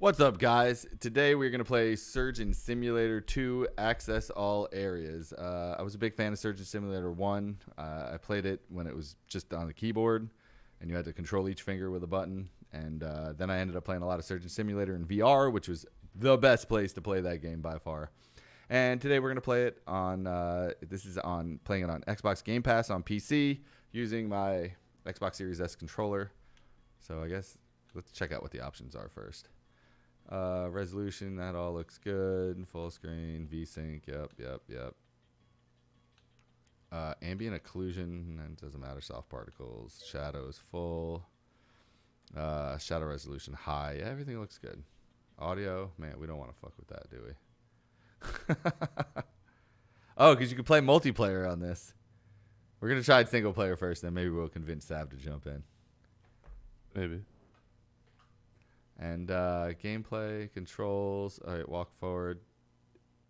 What's up, guys? Today we're going to play Surgeon Simulator 2 Access All Areas. Uh, I was a big fan of Surgeon Simulator 1. Uh, I played it when it was just on the keyboard and you had to control each finger with a button. And uh, then I ended up playing a lot of Surgeon Simulator in VR, which was the best place to play that game by far. And today we're going to play it on, uh, this is on playing it on Xbox Game Pass on PC using my Xbox Series S controller. So I guess let's check out what the options are first. Uh, resolution, that all looks good. Full screen, VSync, yep, yep, yep. Uh, ambient occlusion, doesn't matter. Soft particles, shadows full. Uh, shadow resolution high. Everything looks good. Audio, man, we don't want to fuck with that, do we? oh, because you can play multiplayer on this. We're gonna try single player first, then maybe we'll convince Sav to jump in. Maybe. And uh, gameplay, controls. All right, walk forward.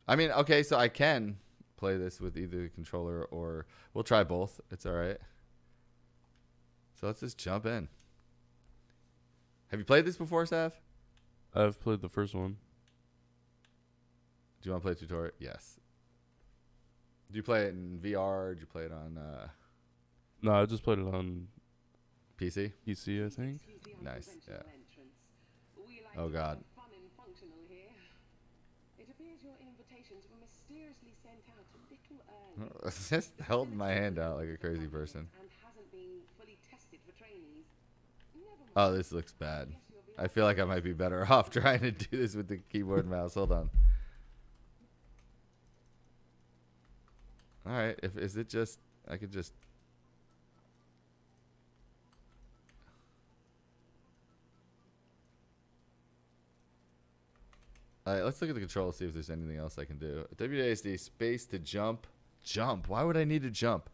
I mean, okay, so I can play this with either the controller or we'll try both. It's all right. So let's just jump in. Have you played this before, Sav? I've played the first one. Do you want to play a tutorial? Yes. Do you play it in VR? Did you play it on uh, No, I just played it on PC? PC, I think. Nice, yeah. Oh, God. it appears your invitations were mysteriously sent out a little early just held my hand out like a crazy person. Oh, this looks bad. I feel like I might be better off trying to do this with the keyboard and mouse. Hold on. All right, if is it just I could just All right, let's look at the controls, see if there's anything else I can do. WASD space to jump. Jump. Why would I need to jump?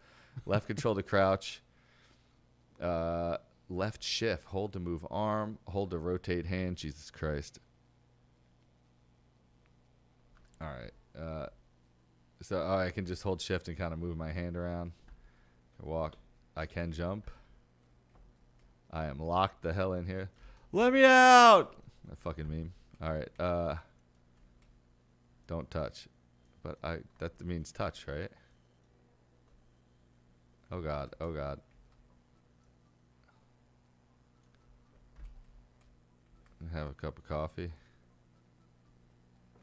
Left control to crouch. Uh, left shift. Hold to move arm. Hold to rotate hand. Jesus Christ. All right. Uh, so oh, I can just hold shift and kind of move my hand around. Walk. I can jump. I am locked the hell in here. Let me out! That fucking meme. All right. Uh, don't touch. But I that means touch, right? Oh god. Oh god. Have a cup of coffee.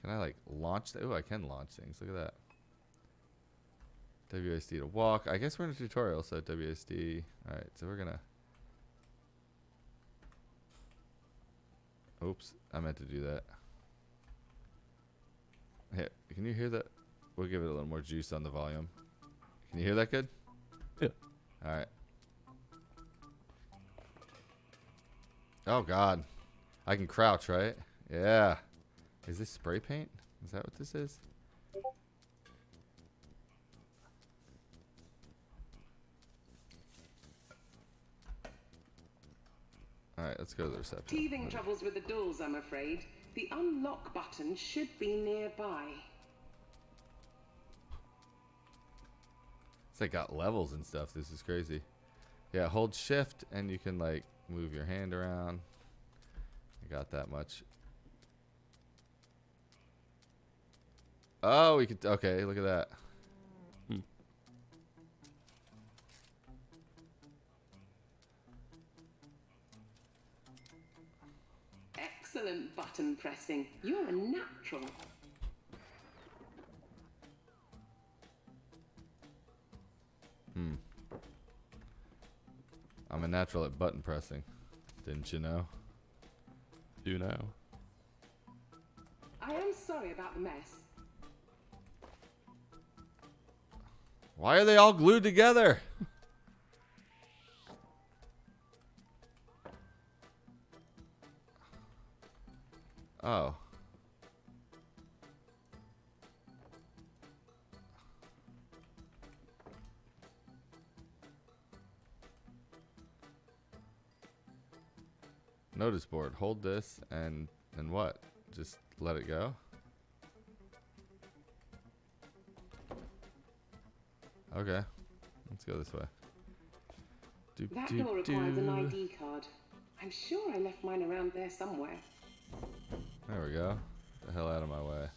Can I like launch? Oh, I can launch things. Look at that. WSD to walk. I guess we're in a tutorial, so WSD. All right, so we're gonna. Oops, I meant to do that. Hey, can you hear that? We'll give it a little more juice on the volume. Can you hear that good? Yeah. All right. Oh God, I can crouch, right? Yeah. Is this spray paint? Is that what this is? All right, let's go to the reception. Teething troubles with the doors, I'm afraid. The unlock button should be nearby. It's like got levels and stuff. This is crazy. Yeah, hold shift and you can like move your hand around. I got that much. Oh, we could. Okay, look at that. Excellent button pressing. You're a natural. Hmm. I'm a natural at button pressing. Didn't you know? Do know. I am sorry about the mess. Why are they all glued together? oh. Notice board. Hold this and and what? Just let it go. Okay. Let's go this way. Do, That do, door requires an. ID card. I'm sure I left mine around there somewhere. There we go. The hell out of my way.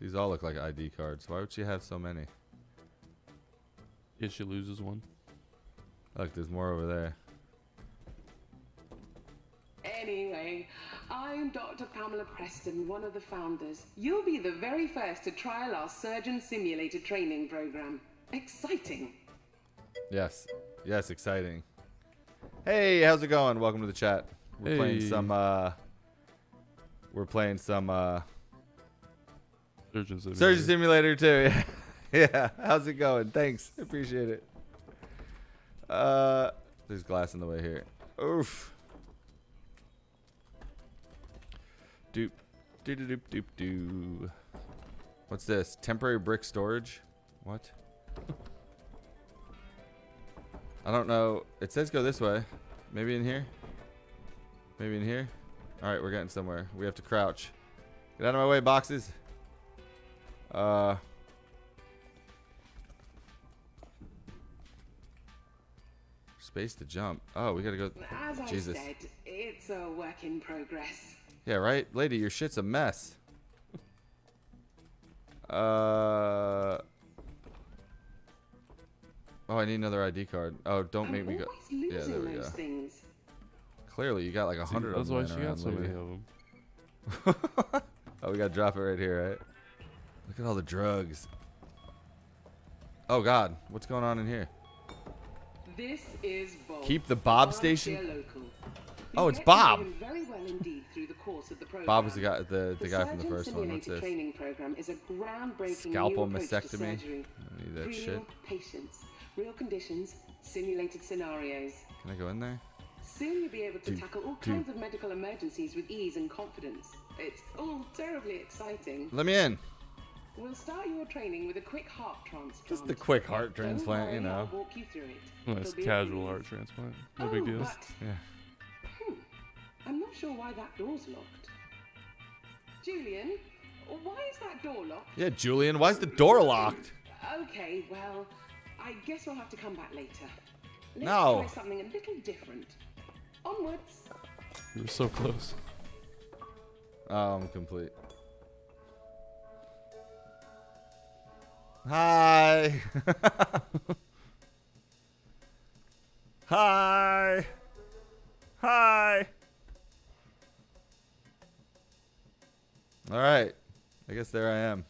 These all look like ID cards. Why would she have so many? Yeah, she loses one. Look, there's more over there. Anyway, I'm Dr. Pamela Preston, one of the founders. You'll be the very first to trial our surgeon simulator training program. Exciting. Yes. Yes, exciting. Hey, how's it going? Welcome to the chat. We're playing some uh we're playing some uh Surgeon Simulator. Surgeon Simulator 2. Yeah. yeah. How's it going? Thanks. Appreciate it. Uh there's glass in the way here. Oof. Doop doop doop doop doo. What's this? Temporary brick storage? What? I don't know. It says go this way. Maybe in here? Maybe in here? Alright, we're getting somewhere. We have to crouch. Get out of my way, boxes. Uh Space to jump. Oh, we gotta go. As I Jesus. said, it's a work in progress. Yeah, right? Lady, your shit's a mess. Uh. Oh, I need another ID card. Oh, don't I'm make me go. Yeah, there we go. things. Clearly, you got like a hundred of them. That's why she got so many of them. oh, we gotta drop it right here, right? Look at all the drugs. Oh God, what's going on in here? This is Bob. Keep the Bob oh, Bob station? Oh, it's Bob. Very well indeed through the course of the program. Bob was the guy, the, the, The guy from the first one. What's Simulator this? training program is a groundbreaking Scalpel new mastectomy? surgery. I need that real shit. patients, real conditions, simulated scenarios. Can I go in there? Soon you'll be able to Do- tackle all do- kinds of medical emergencies with ease and confidence. It's all terribly exciting. Let me in. We'll start your training with a quick heart transplant. Just a quick heart transplant, you know. I'll walk you through it. Nice It'll be a casual heart transplant. No oh, big deal. But, Yeah. hmm, I'm not sure why that door's locked. Julian, why is that door locked? Yeah, Julian, why's the door locked? Okay, well, I guess we'll have to come back later. Let's No. try something a little different. Onwards. You were so close. Oh, I'm complete. Hi. Hi. Hi. All right. I guess there I am.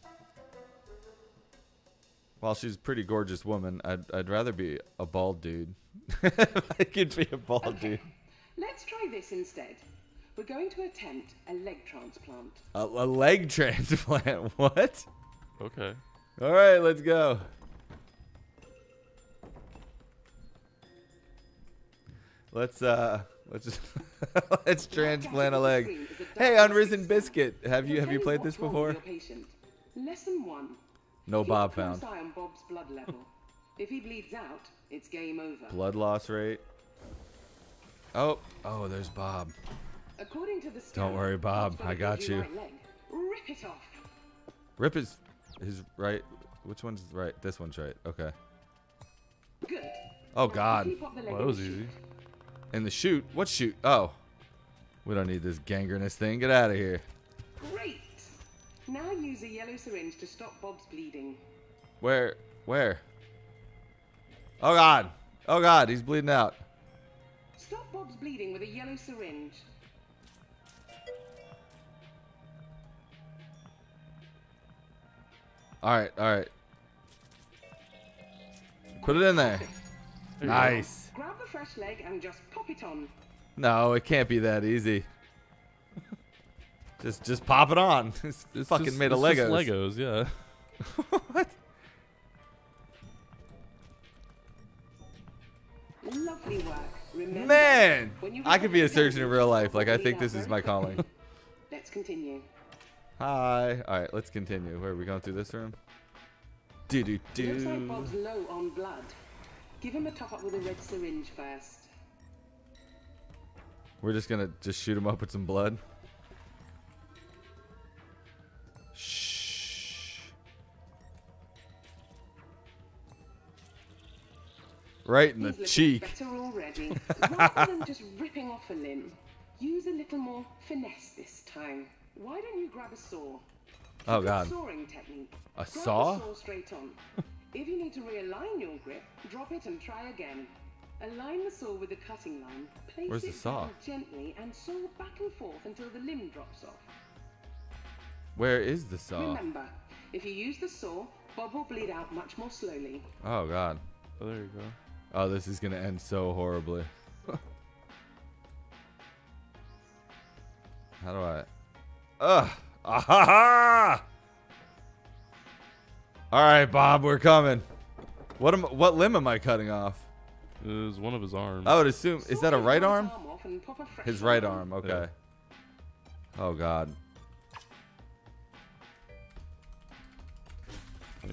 While she's a pretty gorgeous woman, I'd, I'd rather be a bald dude. I could be a bald Okay, dude. Let's try this instead. We're going to attempt a leg transplant. A, a leg transplant. What? Okay. All right, let's go. Let's uh, let's just let's transplant a leg. Hey, Unrisen Biscuit, have you have you played this before? with your patient. Lesson one. No Keep Bob found. eye on Bob's blood level. if he bleeds out, it's game over. Blood loss rate. Oh, oh, there's Bob. According to the scanner, Don't worry, Bob, Bob's got I a got dodgy you. Right. Rip it off. Rip is his right. Which one's right? This one's right. Okay. Good. Oh God. keep up the Well, that in was the easy. And the shoot. What shoot? Oh, we don't need this gangrenous thing. Get out of here. Great. Now use a yellow syringe to stop Bob's bleeding. Where? Where? Oh God. Oh God. He's bleeding out. Stop Bob's bleeding with a yellow syringe. All right. All right. Put it in there. Perfect. There you go. Nice. Grab the fresh leg and just pop it on. No, it can't be that easy. just, just pop it on. It's, It's fucking just- made of it's just Legos. Legos, yeah. what? Lovely work. Remember, Man, I could be a surgeon in real life. Like I think this is my calling. Let's continue. Hi. All right, let's continue. Where are we going through this room? Do do do. Looks like Bob's low on blood. Give him a top up with a red syringe first. We're just gonna just shoot him up with some blood. Shh. Right in the He's cheek. better already. Rather than just ripping off a limb, Use a little more finesse this time. Why don't you grab a saw? Oh, God. A sawing technique. A grab saw? The saw straight on. if you need to realign your grip, drop it and try again. Align the saw with the cutting line. Place Where's the it saw? gently and saw back and forth until the limb drops off. Where is the saw? Remember, if you use the saw, Bob will bleed out much more slowly. Oh god. Oh, there you go. Oh, this is gonna end so horribly. How do I? Ugh. Ah ha ha! All right, Bob, we're coming. What am? What limb am I cutting off? It is one of his arms. I would assume. Is that a right arm? off and pop a fresh His right arm. Okay. Oh god.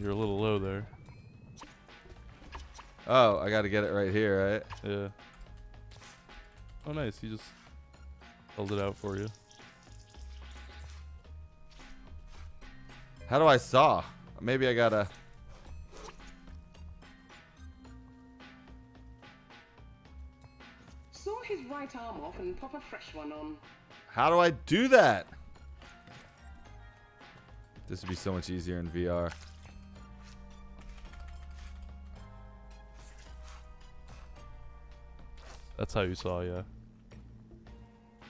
You're a little low there. Oh, I got to get it right here, right? Yeah. Oh, nice. He just held it out for you. How do I saw? Maybe I gotta. Saw his right arm off and pop a fresh one on. How do I do that? This would be so much easier in VR. That's how you saw, yeah.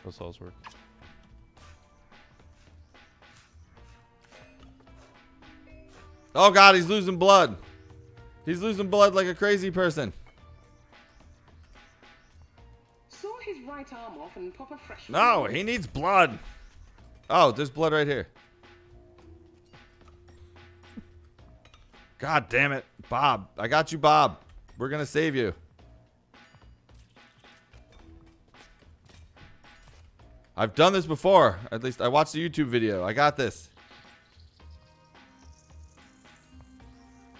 That's how it's work. Oh god, he's losing blood. He's losing blood like a crazy person. Saw his right arm off and pop a fresh No, he needs blood. Oh, there's blood right here. God damn it. Bob. I got you, Bob. We're going to save you. I've done this before. At least I watched a YouTube video. I got this.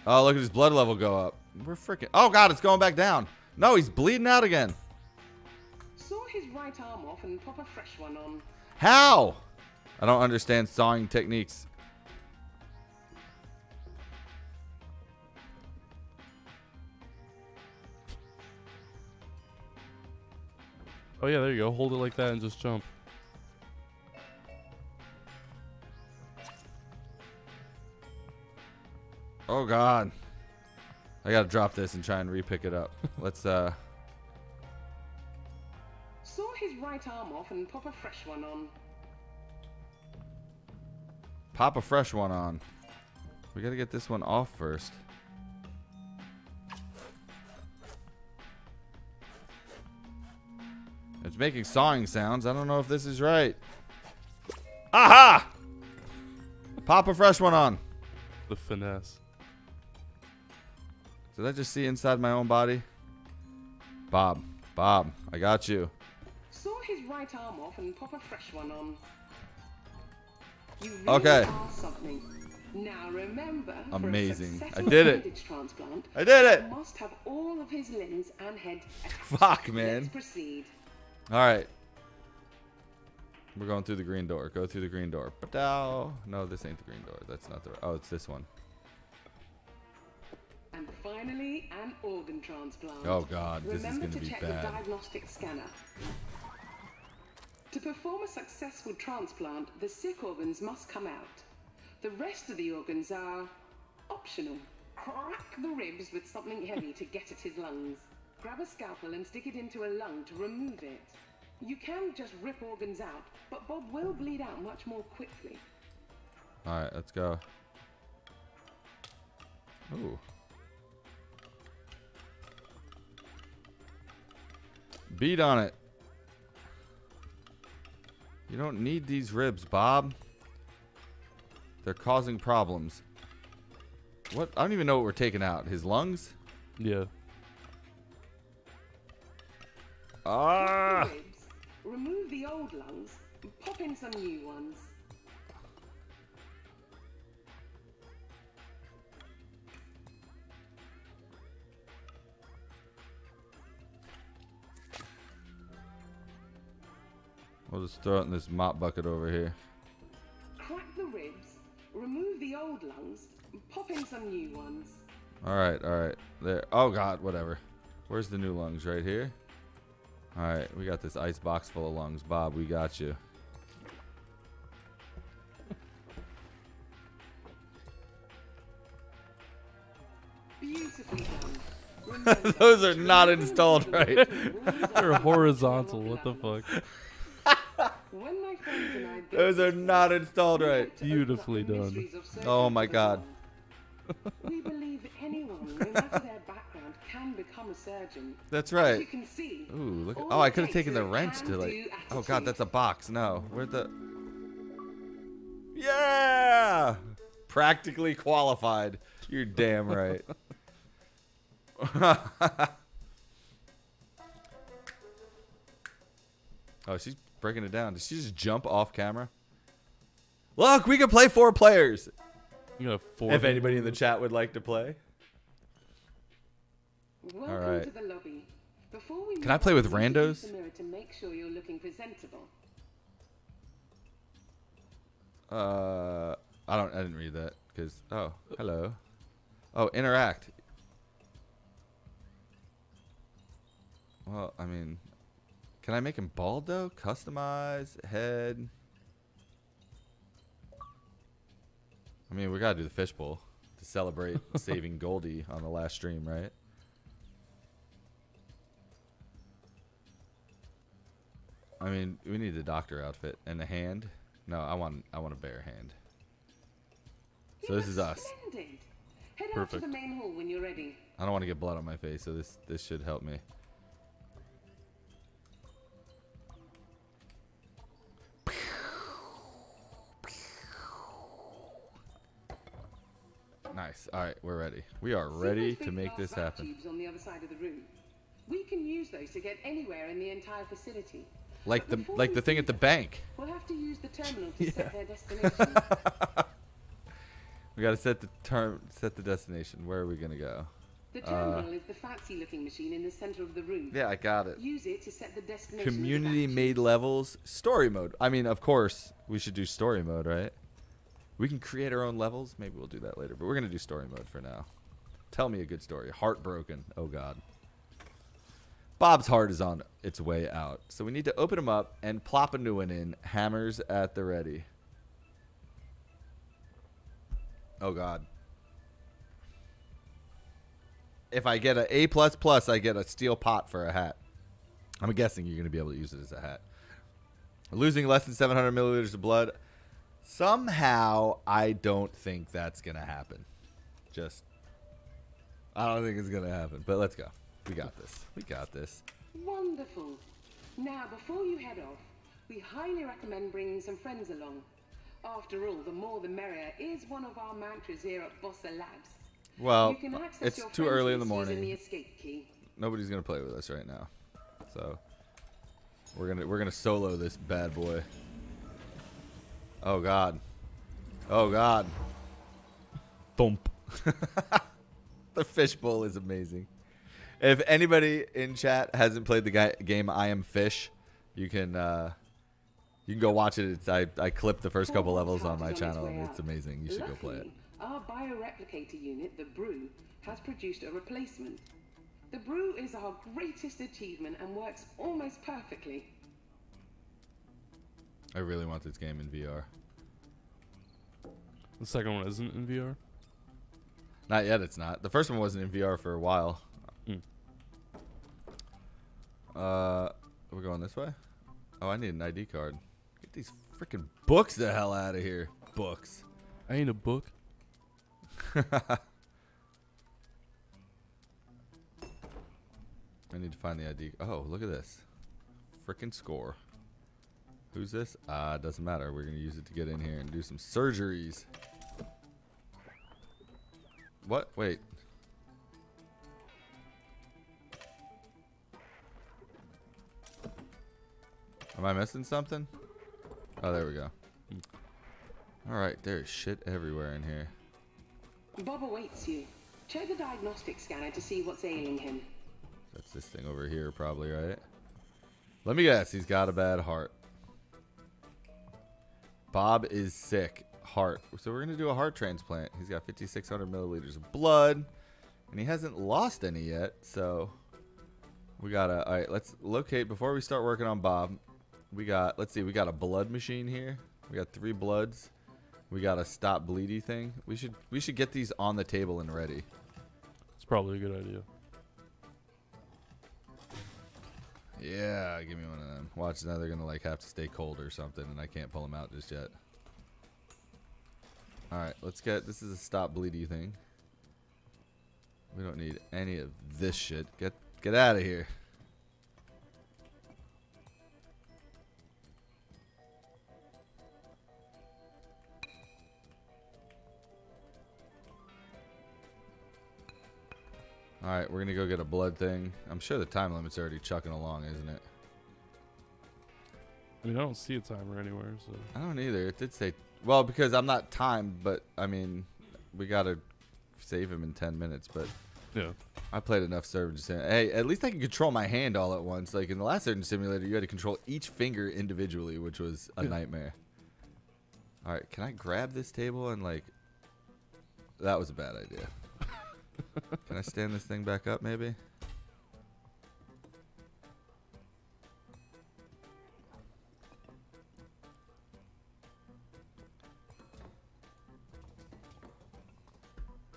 Oh, look at his blood level go up. We're freaking. Oh, God, it's going back down. No, he's bleeding out again. Saw his right arm off and pop a fresh one on. How? I don't understand sawing techniques. Oh, yeah, there you go. Hold it like that and just jump. Oh god. I gotta drop this and try and re-pick it up. Let's uh Saw his right arm off and pop a fresh one on. pop a fresh one on. We gotta get this one off first. It's making sawing sounds. I don't know if this is right. Aha! Pop a fresh one on. The finesse. Did I just see inside my own body? Bob, Bob, I got you. Saw his right arm off and pop a fresh one on. You really Okay. are something. Now remember, Amazing. I did it. I did it! must have all of his limbs and head. attached. Fuck, man. Let's proceed. All right. We're going through the green door. Go through the green door. Ba-dow. No, this ain't the green door. That's not the. Oh, it's this one. And finally, an organ transplant. Oh, God, this is Remember gonna be bad. Remember to check the diagnostic scanner. To perform a successful transplant, the sick organs must come out. The rest of the organs are optional. Crack the ribs with something heavy to get at his lungs. Grab a scalpel and stick it into a lung to remove it. You can just rip organs out, but Bob will bleed out much more quickly. All right, let's go. Ooh. Beat on it. You don't need these ribs, Bob. They're causing problems. What? I don't even know what we're taking out. His lungs? Yeah. Ah! remove the old lungs, and pop in some new ones. We'll just throw it in this mop bucket over here. Crack the ribs, remove the old lungs, and pop in some new ones. All right, all right. There. Oh God, whatever. Where's the new lungs? Right here. All right, we got this ice box full of lungs. Bob, we got you. Beautifully done. Those are not installed right. live in walls They're horizontal. What the fuck? When my friends and I built Those are not installed right. had to open up Beautifully done. mysteries of searching Oh my God. We believe anyone, no matter their background, can become a surgeon. That's As you right. can see. Ooh, look. Oh, I could have taken the wrench to like. Oh god, that's a box. No, where'd the? Yeah, practically qualified. You're damn right. oh, she's breaking it down. Did she just jump off camera? Look, we can play four players. You got four. If anybody in the chat would like to play. Welcome right. to the lobby. Before we Can I play with randos? the mirror to make sure you're looking presentable. Uh, I don't. I didn't read that because. Oh, hello. Oh, interact. Well, I mean, can I make him bald though? Customize head. I mean, we gotta do the fishbowl to celebrate saving Goldie on the last stream, right? I mean, we need the doctor outfit and the hand. No, I want I want a bare hand. So this is us. Splendid. Head out Perfect. to the main hall when you're ready. I don't want to get blood on my face, so this this should help me. All right, we're ready. We are ready to make this happen. Tubes on the other side of the room. We can use those to get anywhere in the entire facility. Like the like the thing at the bank. We'll have to use the terminal to set their destination. We got to set the term set the destination. Where are we going to go? the uh, terminal is the fancy-looking machine in the center of the room. Yeah, I got it. Use it to set the destination. Community made levels, story mode. I mean, of course, we should do story mode, right? We can create our own levels. Maybe we'll do that later, but we're going to do story mode for now. Tell me a good story. Heartbroken. Oh, God. Bob's heart is on its way out. So we need to open him up and plop a new one in. Hammers at the ready. Oh, God. If I get an A I get a steel pot for a hat. I'm guessing you're going to be able to use it as a hat. Losing less than 700 milliliters of blood. Somehow, I don't think that's going to happen. Just, I don't think it's going to happen. But let's go. We got this. We got this. Wonderful. Now, before you head off, we highly recommend bringing some friends along. After all, the more the merrier is one of our mantras here at Bossa Labs. Well, you can access it's too early in the morning. the. Nobody's going to play with us right now. So, we're going to we're going to solo this bad boy. Oh god. Oh god. Thump. The fishbowl is amazing. If anybody in chat hasn't played the guy, game I Am Fish, you can uh, you can go watch it. It's, I I clipped the first couple levels on my channel and it's amazing. You should go play it. Luckily, Our bioreplicator unit, the Brew, has produced a replacement. The Brew is our greatest achievement and works almost perfectly. I really want this game in VR. The second one isn't in VR. Not yet. It's not. The first one wasn't in VR for a while. Mm. Uh, we're going this way. Oh, I need an ID card. Get these freaking books the hell out of here. Books. I ain't a book. I need to find the ID. Oh, look at this. Freaking score. Who's this? Ah, doesn't matter. We're going to use it to get in here and do some surgeries. What? Wait. Am I missing something? Oh, there we go. All right, there's shit everywhere in here. Bob awaits you. Check the diagnostic scanner to see what's ailing him. That's this thing over here, probably, right? Let me guess. He's got a bad heart. Bob is sick. Heart. So we're going to do a heart transplant. He's got 5,600 milliliters of blood. And he hasn't lost any yet, so We gotta. All right, let's locate before we start working on Bob. We got. Let's see. We got a blood machine here. We got three bloods. We got a stop bleedy thing. We should. We should get these on the table and ready. It's probably a good idea. Yeah, give me one of them. Watch now. They're gonna like have to stay cold or something, and I can't pull them out just yet. All right, let's get. This is a stop bleedy thing. We don't need any of this shit. Get get out of here. All right, we're gonna go get a blood thing. I'm sure the time limit's already chucking along, isn't it? I mean, I don't see a timer anywhere, so I don't either. It did say, well, because I'm not timed, but I mean, we gotta save him in 10 minutes. But yeah. I played enough Surgeon Simulator. Hey, at least I can control my hand all at once. Like in the last Surgeon Simulator, you had to control each finger individually, which was a Yeah. nightmare. All right, can I grab this table and like? That was a bad idea. can I stand this thing back up, maybe?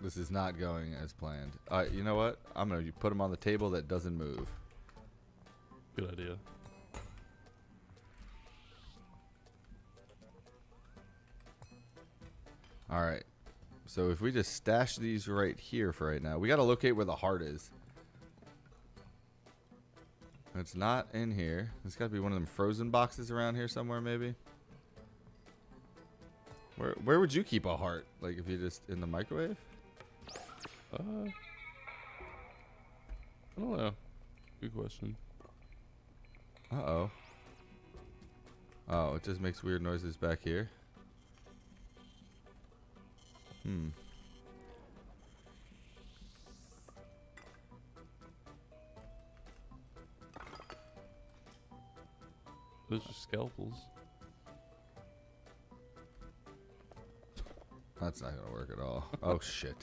This is not going as planned. All right, you know what? I'm gonna put them on the table that doesn't move. Good idea. All right. So if we just stash these right here for right now, we got to locate where the heart is. It's not in here. It's got to be one of them frozen boxes around here somewhere, maybe. Where where would you keep a heart? Like if you just in the microwave? Uh, I don't know. Good question. Uh oh. Oh, it just makes weird noises back here. Hmm. Those are scalpels. That's not gonna work at all. Oh shit.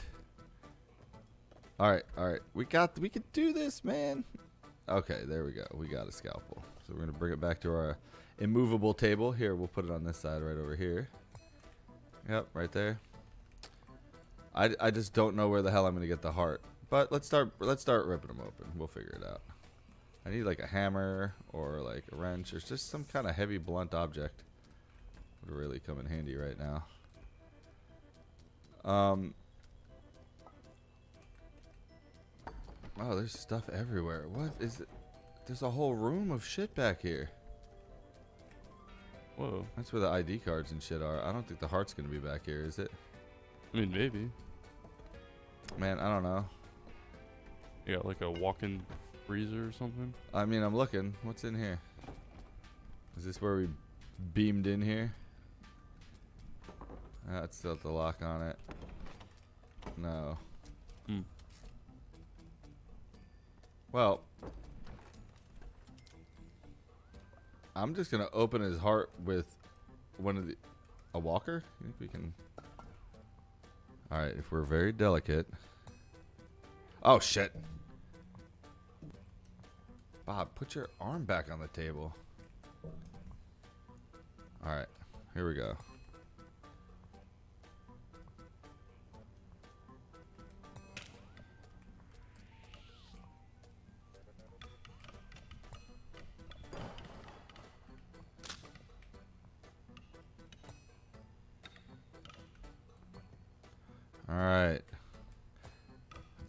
All right, all right. We got. We can do this, man. Okay, there we go. We got a scalpel. So we're gonna bring it back to our immovable table. Here, we'll put it on this side, right over here. Yep, right there. I, I just don't know where the hell I'm gonna get the heart. But let's start. Let's start ripping them open. We'll figure it out. I need like a hammer or like a wrench or just some kind of heavy blunt object. Would really come in handy right now. Um. Oh, there's stuff everywhere. What is it? There's a whole room of shit back here. Whoa. That's where the ID cards and shit are. I don't think the heart's gonna be back here, is it? I mean, maybe. Man, I don't know. You got like a walk-in freezer or something. I mean, I'm looking. What's in here? Is this where we beamed in here? That's still the lock on it. No. Hmm. Well, I'm just gonna open his heart with one of the a walker. You think we can? All right, if we're very delicate. Oh shit! Bob, put your arm back on the table. All right, here we go.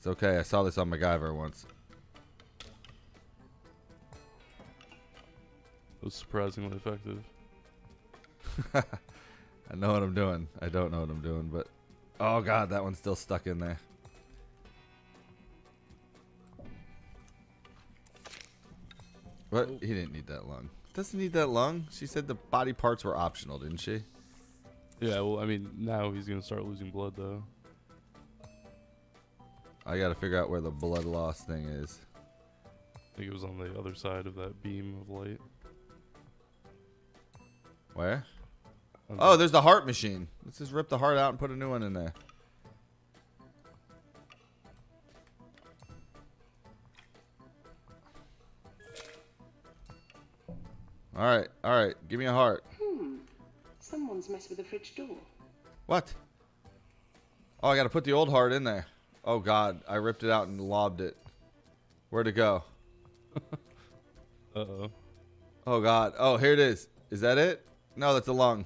It's okay. I saw this on MacGyver once. It was surprisingly effective. I know what I'm doing. I don't know what I'm doing, but oh god, that one's still stuck in there. What? Oh. He didn't need that lung. Doesn't need that lung. She said the body parts were optional, didn't she? Yeah, well, I mean, now he's gonna start losing blood though. I got to figure out where the blood loss thing is. I think it was on the other side of that beam of light. Where? On Oh, the- there's the heart machine. Let's just rip the heart out and put a new one in there. All right, all right. Give me a heart. Hmm. Someone's messed with the fridge door. What? Oh, I gotta put the old heart in there. Oh God, I ripped it out and lobbed it. Where'd it go? Uh oh. Oh God. Oh, here it is. Is that it? No, that's a lung.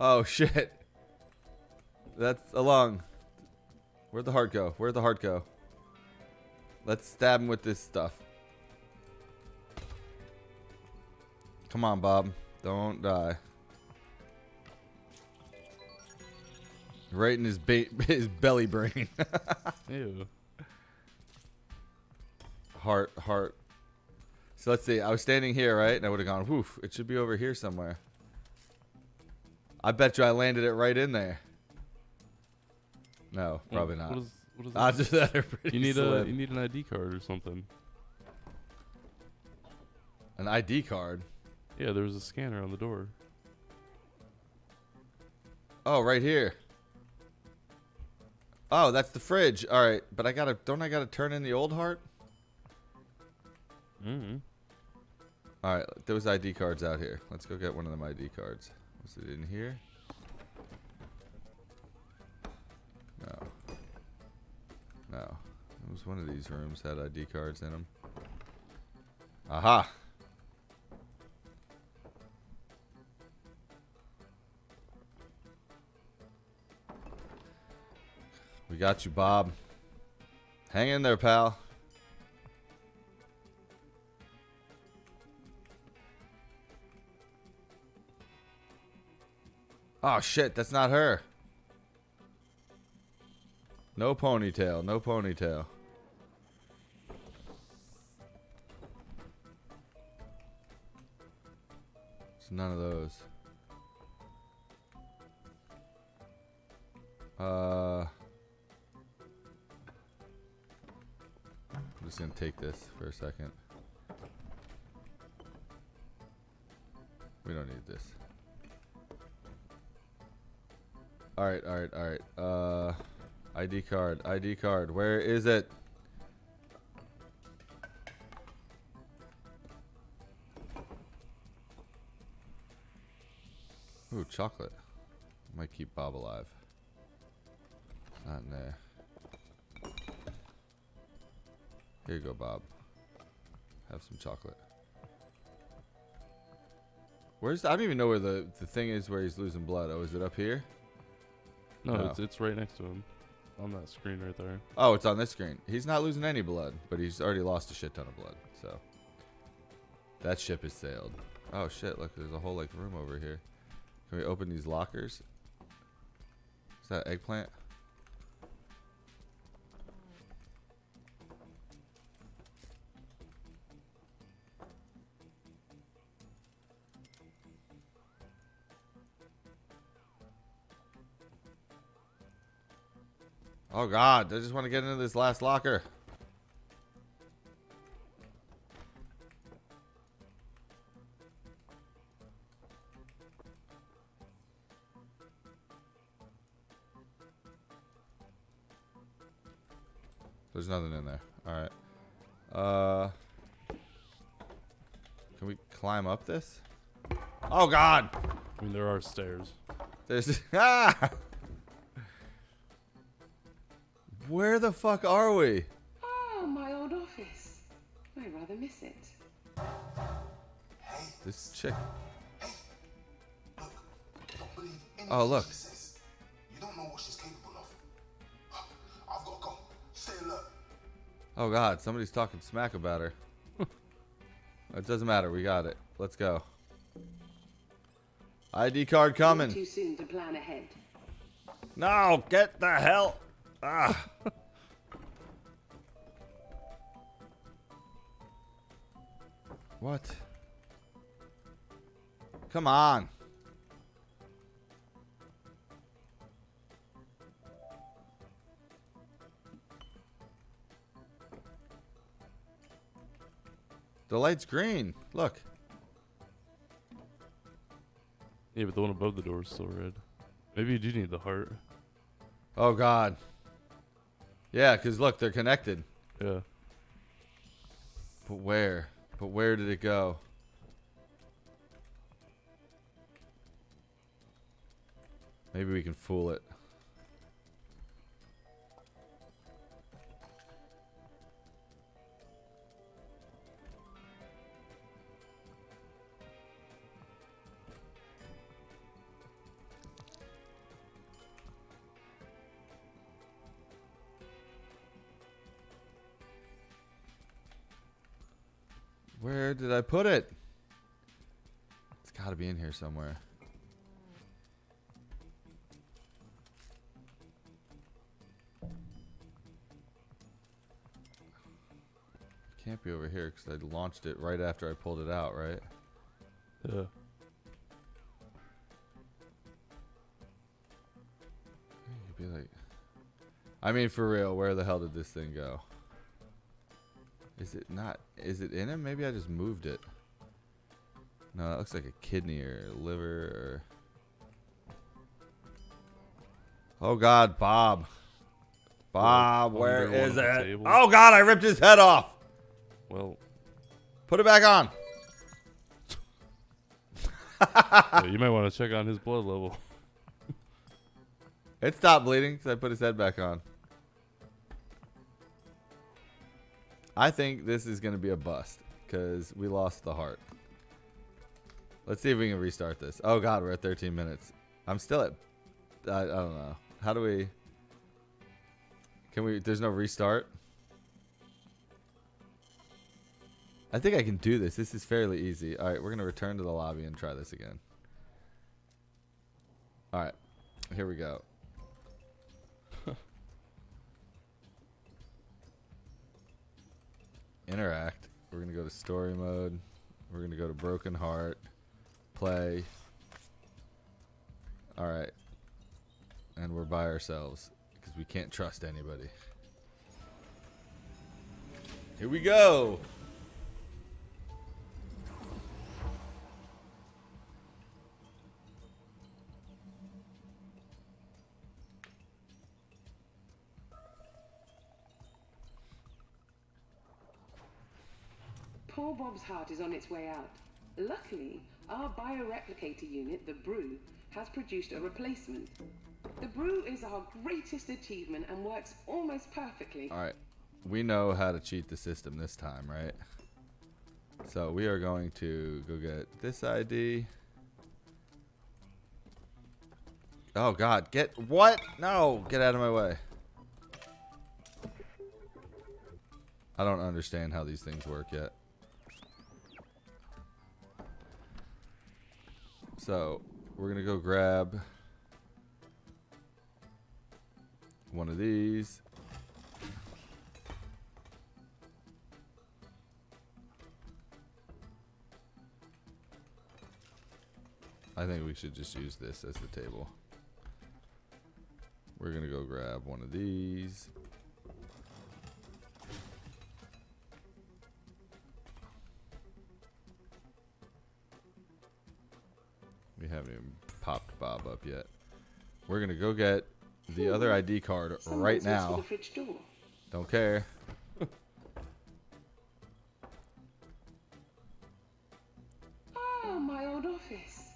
Oh shit. That's a lung. Where'd the heart go? Where'd the heart go? Let's stab him with this stuff. Come on, Bob. Don't die. Right in his ba- his belly brain. Ew. heart, heart. So let's see. I was standing here, right? And I would have gone, woof. It should be over here somewhere. I bet you I landed it right in there. No, probably What not. is, what is Odds that? of that are pretty You need a you need an ID card or something. An ID card. Yeah, there was a scanner on the door. Oh, right here. Oh, that's the fridge. All right, but I gotta. Don't I gotta turn in the old heart? Mm-hmm. All right, those ID cards out here. Let's go get one of them ID cards. Was it in here? No. No. It was one of these rooms had ID cards in them. Aha! We got you, Bob. Hang in there, pal. Oh shit, that's not her. No ponytail, no ponytail. It's none of those. Uh just gonna take this for a second. We don't need this. All right, all right, all right. Uh, ID card, ID card. Where is it? Ooh, chocolate. Might keep Bob alive. It's not in there. Here you go, Bob. Have some chocolate. Where's I don't even know where the the thing is where he's losing blood. Oh, is it up here? No, No. it's it's right next to him, on that screen right there. Oh, it's on this screen. He's not losing any blood, but he's already lost a shit ton of blood. So that ship has sailed. Oh shit! Look, there's a whole like room over here. Can we open these lockers? Is that eggplant? Oh god, I just want to get into this last locker. There's nothing in there. Alright. Uh Can we climb up this? Oh god! I mean, there are stairs. There's ah! Where the fuck are we? Oh, my old office. I rather miss it. This chick. Look, don't believe anything Oh, look. You don't know what she's capable of. I've got to go. Stay alert. Oh god, somebody's talking smack about her. it doesn't matter, we got it. Let's go. ID card coming. Too soon to plan ahead. No, get the hell. Ah. what? Come on. The light's green. Look. Yeah, but the one above the door is still red. Maybe you do need the heart. Oh god. Yeah, because look, they're connected. Yeah. But where? But where did it go? Maybe we can fool it. Did I put it? It's got to be in here somewhere. Can't be over here because I launched it right after I pulled it out, right? Yeah. You could be like, I mean, for real, where the hell did this thing go? Is it not? Is it in him? Maybe I just moved it. No, it looks like a kidney or liver or. Oh God, Bob. Bob, Well, where is it? Oh God, I ripped his head off. Well, Put it back on. yeah, you might want to check on his blood level. It stopped bleeding because I put his head back on. I think this is going to be a bust because we lost the heart. Let's see if we can restart this. Oh, God, we're at 13 minutes. I'm still at. I, I don't know. How do we. Can we. There's no restart? I think I can do this. This is fairly easy. All right, we're going to return to the lobby and try this again. All right, here we go. Interact. We're gonna go to story mode. We're gonna go to broken heart. Play. All right. And we're by ourselves because we can't trust anybody. Here we go. Poor Bob's heart is on its way out. Luckily, our bioreplicator unit, the Brew, has produced a replacement. The Brew is our greatest achievement and works almost perfectly. All right. We know how to cheat the system this time, right? So we are going to go get this ID. Oh God! Get what? No! Get out of my way. I don't understand how these things work yet. So we're gonna go grab one of these. I think we should just use this as the table. We're gonna go grab one of these. Haven't even popped Bob up yet. We're gonna go get the other ID card right Someone's used now. the fridge door. Don't care. Ah, my old office.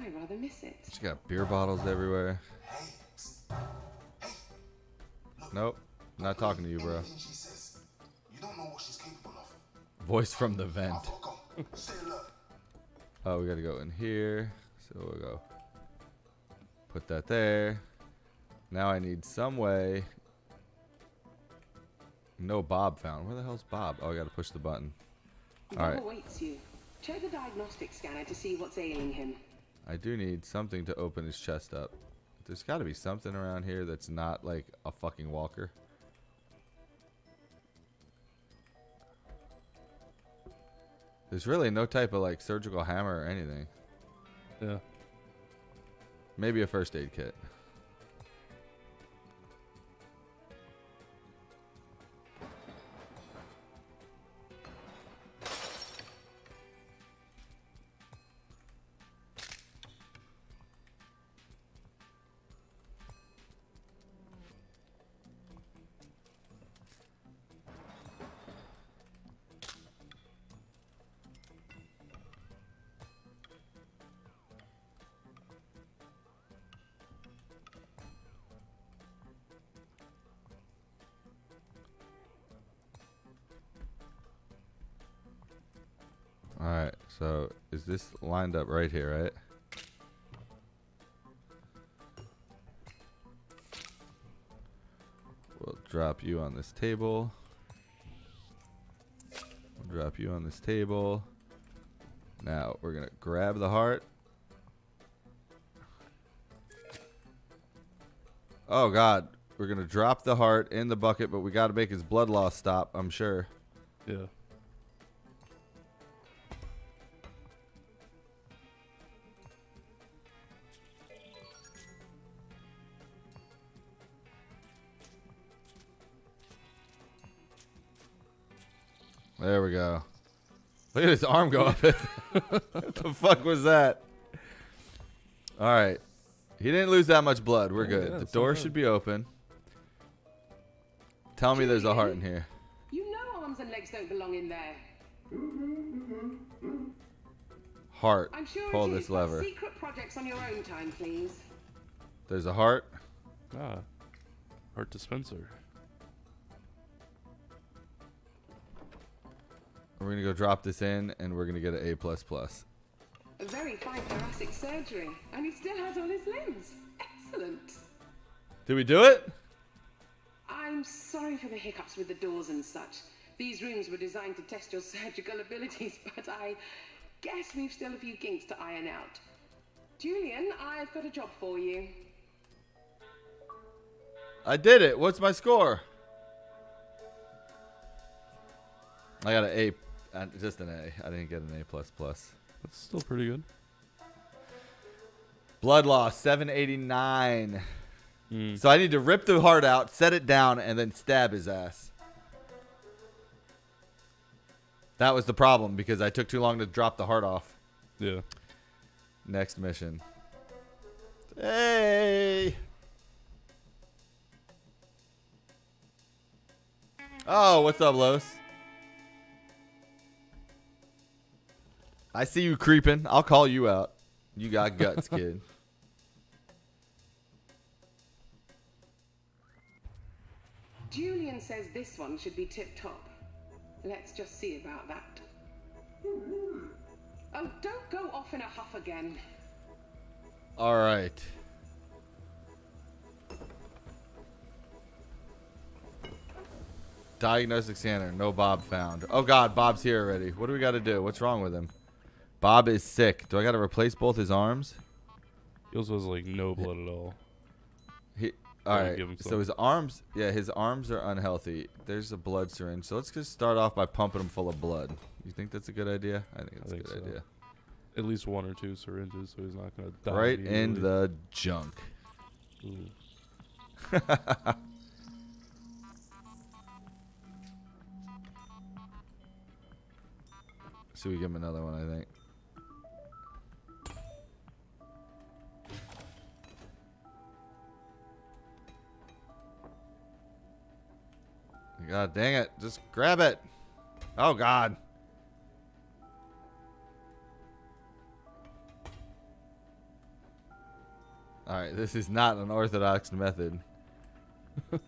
I rather miss it. She got beer bottles everywhere. Hey, psst. hey, Nope, not talking to you, bro. she says, you don't know what she's capable of. Voice from the vent. I've got to go. Stay alert. Oh, we gotta go in here. So we'll go. Put that there. Now I need some way. No Bob found. Where the hell's Bob? Oh, I gotta push the button. All Bob awaits you. Check the diagnostic scanner to see what's ailing him. I do need something to open his chest up. There's got to be something around here that's not like a fucking walker. There's really no type of like surgical hammer or anything. Yeah. Maybe a first aid kit. Lined up right here, right? We'll drop you on this table. We'll drop you on this table. Now we're gonna grab the heart. Oh God, we're gonna drop the heart in the bucket, but we got to make his blood loss stop. I'm sure. Yeah. There we go. Look at his arm go up. what the fuck was that? All right. He didn't lose that much blood. We're Oh, good. yeah, the door not bad. should be open. Tell me there's a heart in here. You know arms and legs don't belong in there. Heart. I'm sure Pull this lever. secret projects on your own time, please. There's a heart. Ah. Heart dispenser. We're gonna go drop this in, and we're gonna get an A plus plus. A very fine thoracic surgery, and he still has all his limbs. Excellent. Did we do it? I'm sorry for the hiccups with the doors and such. These rooms were designed to test your surgical abilities, but I guess we've still a few kinks to iron out. Julian, I've got a job for you. I did it. What's my score? I got an A, uh, just an A. I didn't get an A plus plus. That's still pretty good. Blood loss 789. Mm. So I need to rip the heart out, set it down, and then stab his ass. That was the problem because I took too long to drop the heart off. Yeah. Next mission. Hey. Oh, what's up, Los? I see you creeping. I'll call you out. You got guts, kid. Julian says this one should be tip top. Let's just see about that. Oh, don't go off in a huff again. All right. Diagnostic scanner. No Bob found. Oh God, Bob's here already. What do we got to do? What's wrong with him? Bob is sick. Do I got to replace both his arms? He also has like no blood at all. He. All right. So his arms. Yeah, his arms are unhealthy. There's a blood syringe. So let's just start off by pumping him full of blood. You think that's a good idea? I think that's think a good so. idea. At least one or two syringes, so he's not gonna die. Right in the junk. Should we give him another one? I think. God dang it! Just grab it. Oh God. All right, this is not an orthodox method.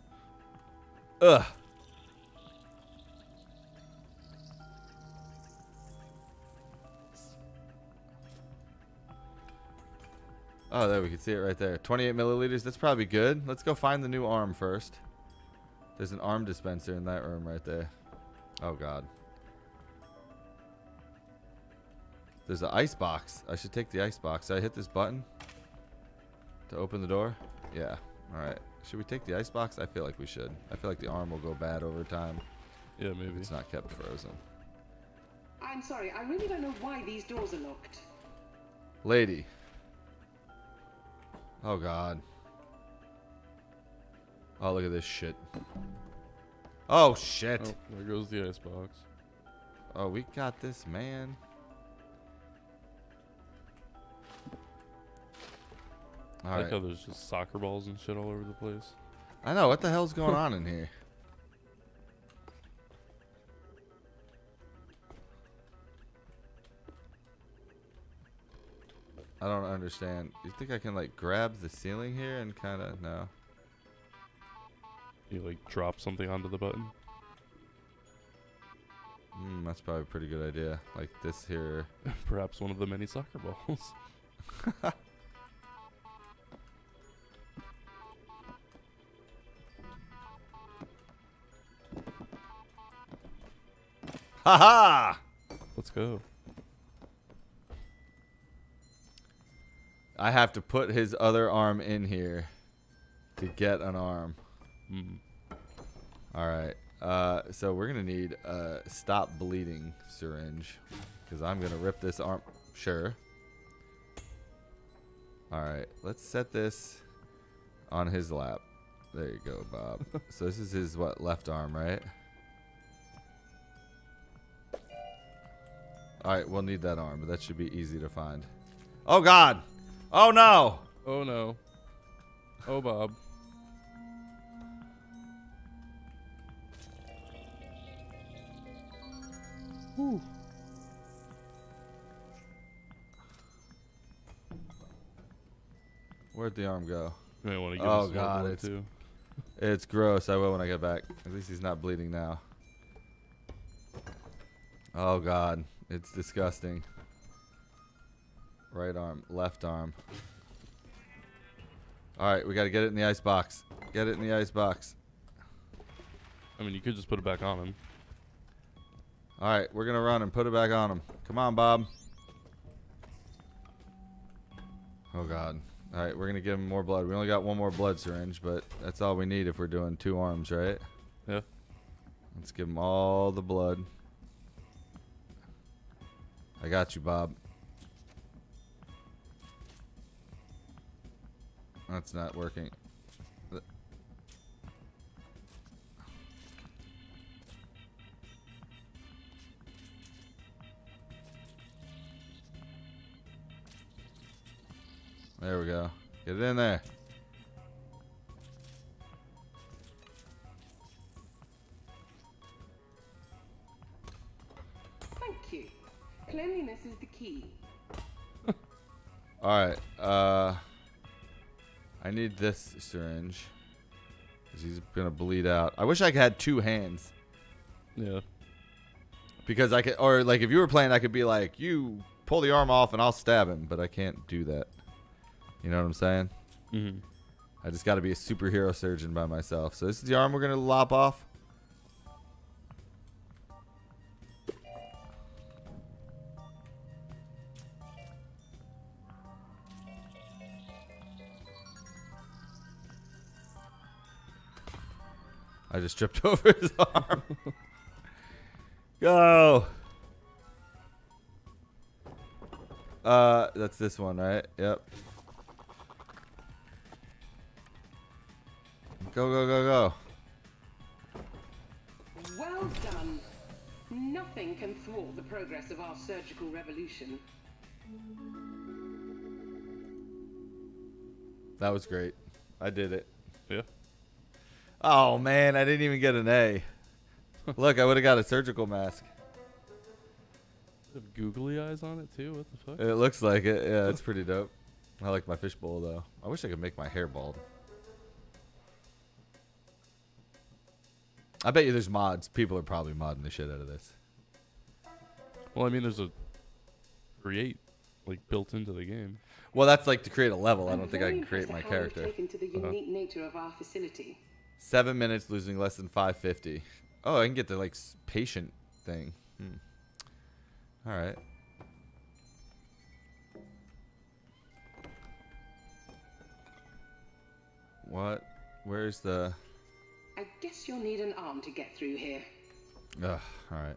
Ugh. Oh, there we can see it right there. 28 milliliters. That's probably good. Let's go find the new arm first. There's an arm dispenser in that room right there. Oh God. There's an ice box. I should take the ice box. Did I hit this button to open the door? Yeah. All right. Should we take the ice box? I feel like we should. I feel like the arm will go bad over time. Yeah, if maybe. It's not kept frozen. I'm sorry, I really don't know why these doors are locked. Lady. Oh God. Oh, look at this shit. Oh, oh shit. Oh, there goes the ice box. Oh, we got this, man. All I like right. how there's just soccer balls and shit all over the place. I know what the hell's going on in here. I don't understand. You think I can like grab the ceiling here and kind of no? You like drop something onto the button. Mm, that's probably a pretty good idea. Like this here. Perhaps one of the many soccer balls. Ha ha! Let's go. I have to put his other arm in here to get an arm. Mm. All right. Uh, so we're gonna need a stop bleeding syringe because I'm gonna rip this arm. Sure. All right. Let's set this on his lap. There you go, Bob. so this is his what left arm, right? All right. We'll need that arm, but that should be easy to find. Oh God! Oh no! Oh no. Oh Bob. Whew. Where'd the arm go? You want to give Oh, God, it's- too. It's gross. I will when I get back. At least he's not bleeding now. Oh god, it's disgusting. Right arm, left arm. All right, we got to get it in the ice box. Get it in the ice box. I mean, you could just put it back on him. All right, we're gonna run and put it back on him. Come on, Bob. Oh god. All right, we're gonna give him more blood. We only got one more blood syringe, but that's all we need if we're doing two arms, right? Yeah. Let's give him all the blood. I got you, Bob. That's not working. There we go. Get it in there. Thank you. Cleanliness is the key. All right. Uh, I need this syringe. 'Cause he's gonna bleed out. I wish I had two hands Yeah. because I could, or like if you were playing, I could be like, you pull the arm off and I'll stab him, but I can't do that. You know what I'm saying? hmm I just got to be a superhero surgeon by myself. So this is the arm we're gonna lop off. I just tripped over his arm. Go. Uh, that's this one, right? Yep. Go, go, go, go. Well done. Nothing can thwart the progress of our surgical revolution. That was great. I did it. Yeah. Oh man, I didn't even get an A. Look, I would have got a surgical mask. Have googly eyes on it too. What the fuck? It looks like it. Yeah, it's pretty dope. I like my fishbowl though. I wish I could make my hair bald. I bet you there's mods. People are probably modding the shit out of this. Well, I mean, there's a create like built into the game. Well, that's like to create a level. I I'm don't think I can create my at how you've character. Taken to the Uh-huh. nature of our facility. Seven minutes, losing less than 550. Oh, I can get the like patient thing. Hmm. All right. What? Where's the? I guess you'll need an arm to get through here. Ugh. All right.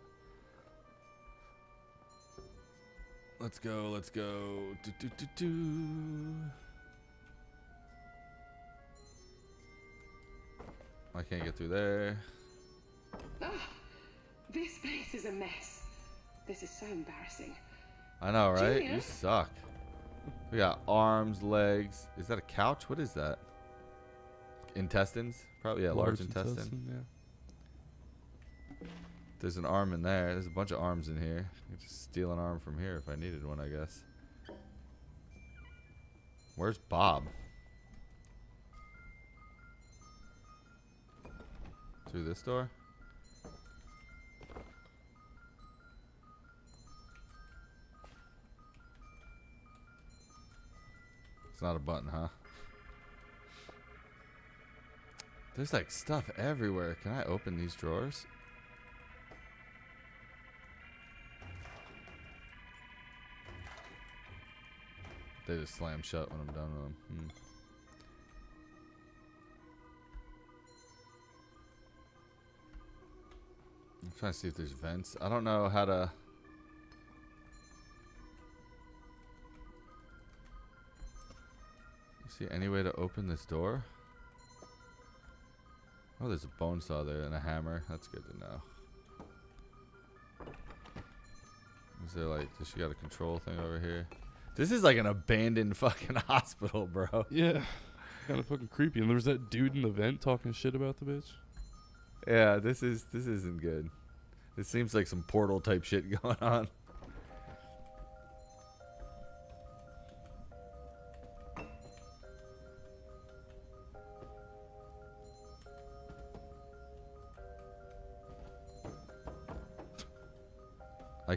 Let's go. Let's go. Do, do, do, do. I can't get through there. Ah, this place is a mess. This is so embarrassing. I know, right? You suck. We got arms, legs. Is that a couch? What is that? intestines, probably yeah, large, large intestine. intestine. Yeah. There's an arm in there. There's a bunch of arms in here. I could just steal an arm from here if I needed one, I guess. Where's Bob? Through this door? It's not a button, huh? There's like stuff everywhere. Can I open these drawers? They just slam shut when I'm done with them. Hmm. I'm trying to see if there's vents. I don't know how to. See any way to open this door? Oh, there's a bone saw there and a hammer. That's good to know. Is there like, does she got a control thing over here? This is like an abandoned fucking hospital, bro. Yeah. Kind of fucking creepy. And there was that dude in the vent talking shit about the bitch. Yeah, this is this isn't good. This seems like some portal type shit going on.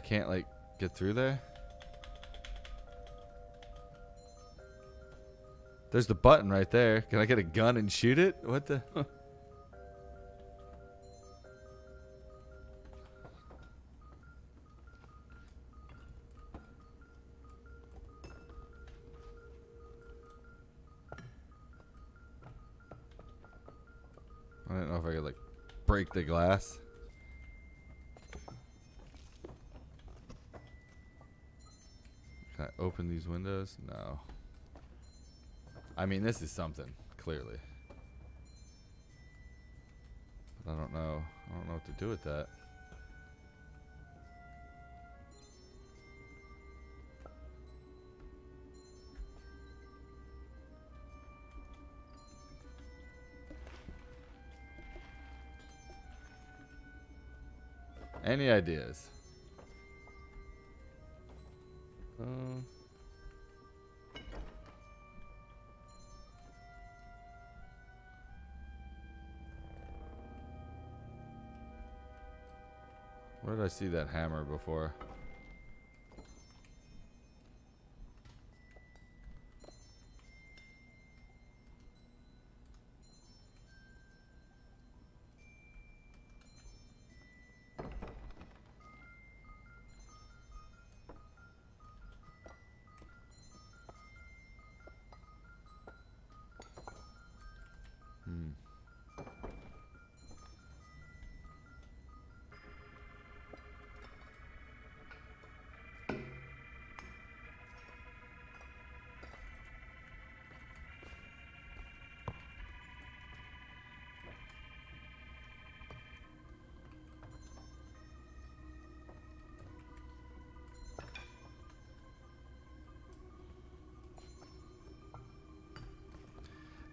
Can't like get through there. There's the button right there. Can I get a gun and shoot it? What the? I don't know if I could like break the glass. Open these windows? No. I mean, this is something, clearly. But I don't know. I don't know what to do with that. Any ideas? Uh, did I see that hammer before?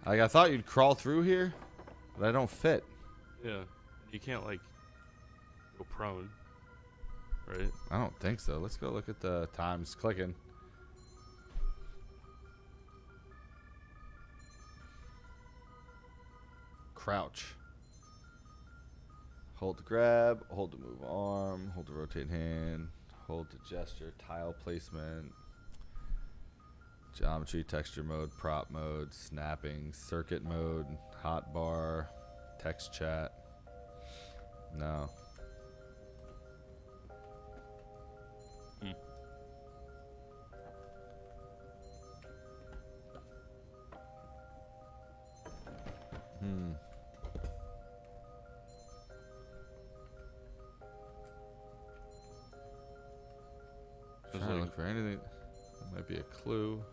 Like I thought you'd crawl through here, but I don't fit. yeah. You can't, like, go prone. Right? I don't think so. Let's go look at the times clicking. Crouch. Hold to grab, hold to move arm, hold to rotate hand, hold to gesture, tile placement, geometry, texture mode, prop mode, snapping, circuit mode, hotbar, text chat. No. Hmm. There's Trying to look for anything. That might be a clue.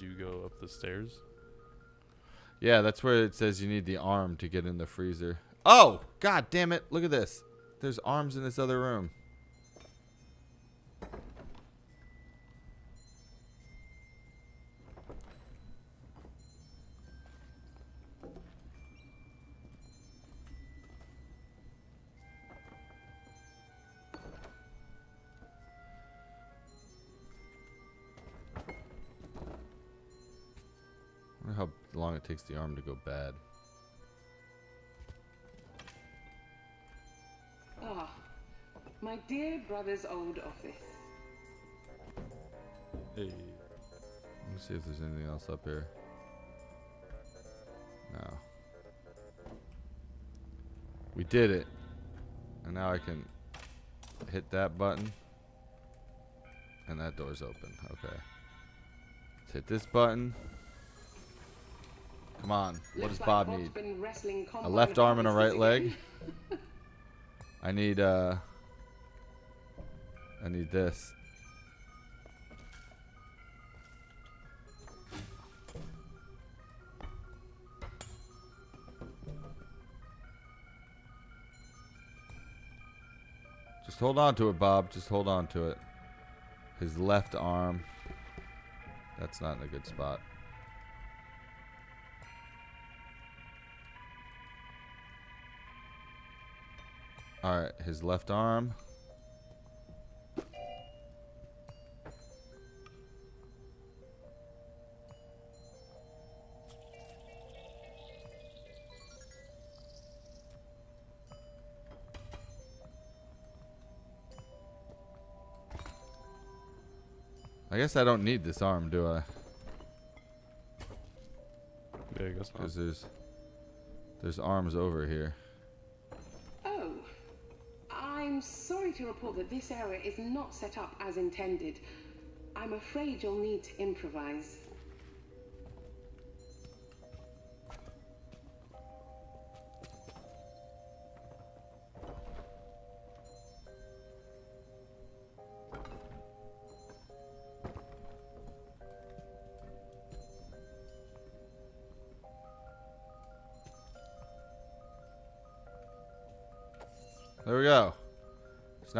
You go up the stairs? Yeah, that's where it says you need the arm to get in the freezer. Oh, god damn it. Look at this. There's arms in this other room. Long it takes the arm to go bad. Ah, My dear brother's old office. Hey. Let me see if there's anything else up here. No. We did it. And now I can hit that button. And that door's open. Okay. Let's hit this button. Come on. What does Bob need? A left arm and a right leg. I need uh I need this. Just hold on to it, Bob. Just hold on to it. His left arm. That's not in a good spot. Alright, his left arm. I guess I don't need this arm, do I? Yeah, I guess not. Because there's there's arms over here. Sorry to report that this area is not set up as intended. I'm afraid you'll need to improvise.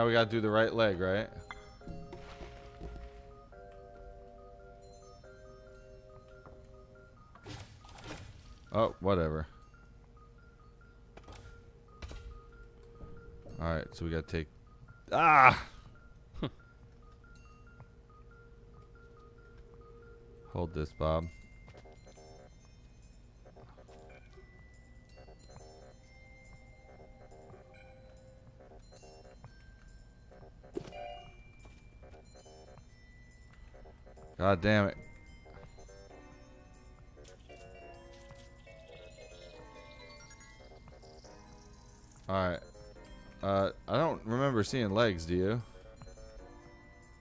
Now we gotta do the right leg, right? Oh, whatever. Alright, so we gotta take. Ah! Hold this, Bob. God damn it. Alright. Uh, I don't remember seeing legs, do you?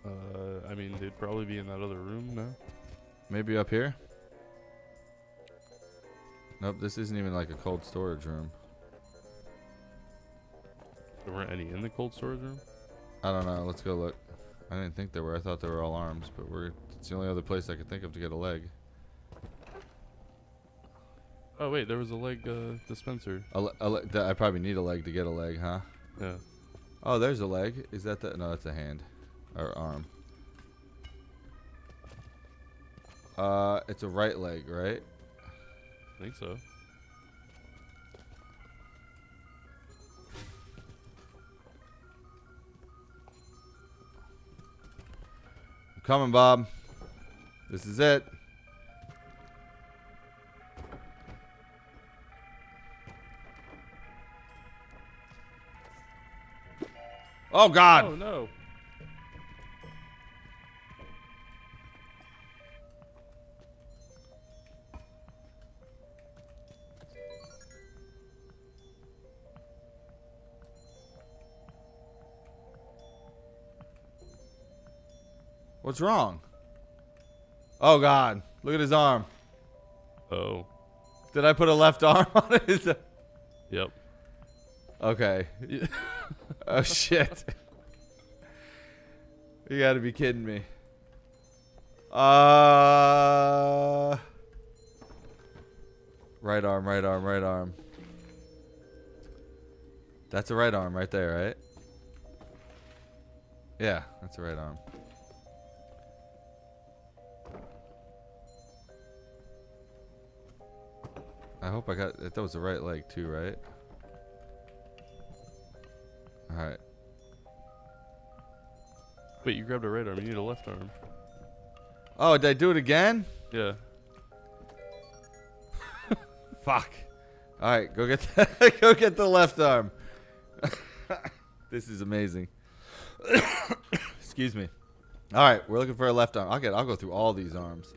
Uh, I mean, they'd probably be in that other room now. Maybe up here? Nope, this isn't even like a cold storage room. There weren't any in the cold storage room. I don't know. Let's go look. I didn't think there were. I thought they were all arms, but we're it's the only other place I could think of to get a leg. Oh wait, there was a leg uh, dispenser. A le- a le- I probably need a leg to get a leg, huh? Yeah. Oh, there's a leg. Is that the? No, that's a hand or arm. Uh, it's a right leg, right? I think so. I'm coming, Bob. This is it. Oh God! Oh no. What's wrong? Oh God! Look at his arm. Oh. Did I put a left arm on his? Yep. Okay. oh shit. you gotta be kidding me. Uh Right arm, right arm, right arm. That's a right arm right there, right? Yeah, that's a right arm. I hope I got that was the right leg too, right? Alright. Wait, you grabbed a right arm. You need a left arm. Oh, did I do it again? Yeah. Fuck. All right, go get the, go get the left arm. this is amazing. Excuse me. All right, we're looking for a left arm. I'll get. I'll go through all these arms.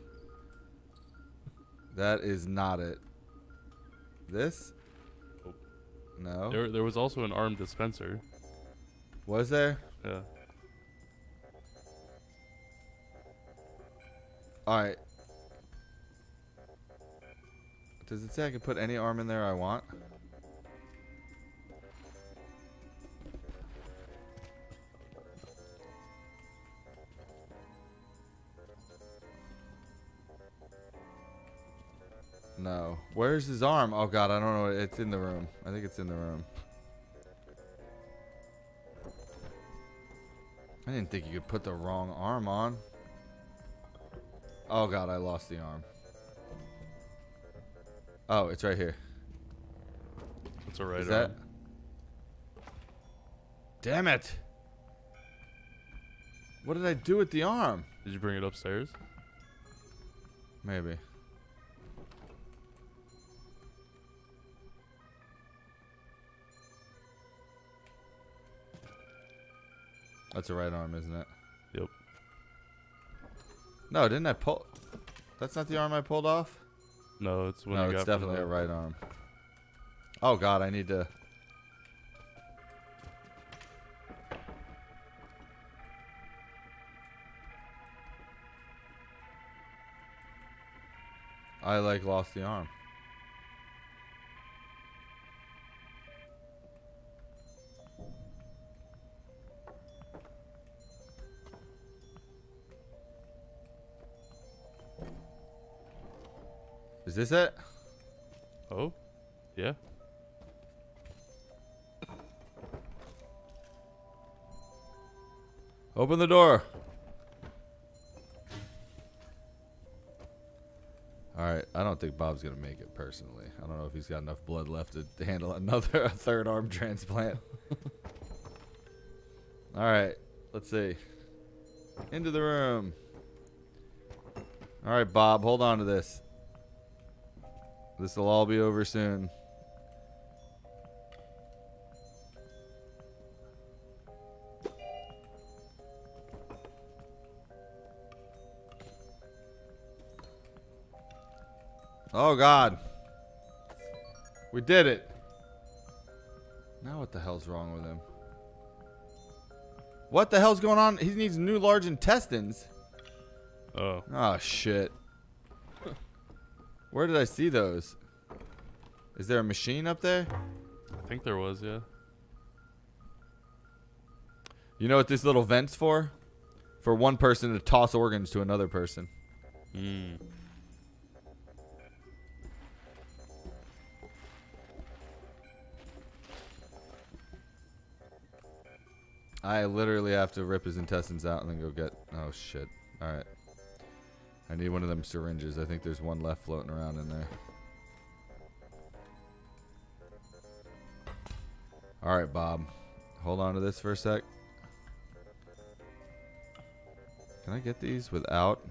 That is not it. This? No. There, there was also an arm dispenser. Was there? Yeah. All right. Does it say I can put any arm in there I want? No. Where's his arm? Oh god, I don't know. It's in the room. I think it's in the room. I didn't think you could put the wrong arm on. Oh god, I lost the arm. Oh, it's right here. That's a right Is that? arm. Damn it! What did I do with the arm? Did you bring it upstairs? Maybe. That's a right arm, isn't it? Yep. No, didn't I pull? That's not the arm I pulled off. No, it's when no, it's got definitely a right arm. Oh God, I need to. I like lost the arm. Is this it? Oh, yeah. Open the door. All right, I don't think Bob's gonna make it personally. I don't know if he's got enough blood left to handle another third arm transplant. All right, let's see. Into the room. All right, Bob, hold on to this. This will all be over soon. Oh God. We did it. Now what the hell's wrong with him? What the hell's going on? He needs new large intestines. Oh, Oh shit. Where did I see those? Is there a machine up there? I think there was, yeah. You know what this little vent's for? For one person to toss organs to another person. Hmm. I literally have to rip his intestines out and then go get. Oh shit! All right. I need one of them syringes. I think there's one left floating around in there. All right, Bob. Hold on to this for a sec. Can I get these without?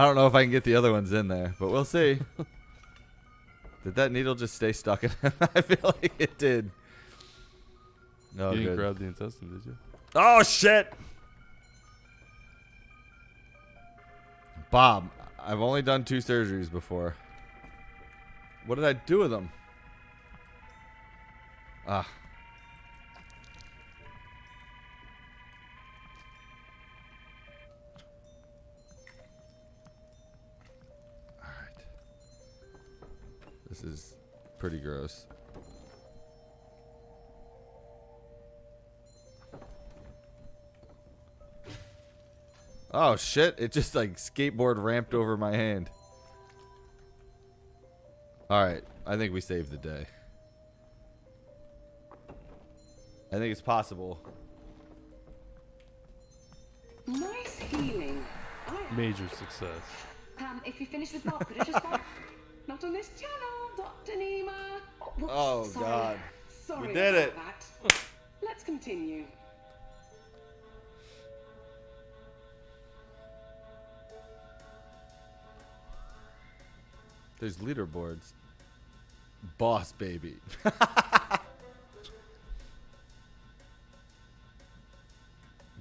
I don't know if I can get the other ones in there, but we'll see. did that needle just stay stuck in him? I feel like it did. No, you didn't good. grab the intestine, did you? Oh shit! Bob, I've only done two surgeries before. What did I do with them? Ah. This is pretty gross. Oh shit, it just like skateboard ramped over my hand. Alright, I think we saved the day. I think it's possible Nice healing. I Major success. Pam, if you finish with Bob, put it just back. Not on this channel, Dr. Nima. Oh, whoops, Oh, sorry. God. Sorry We did about it. That. Let's continue. There's leaderboards. Boss baby.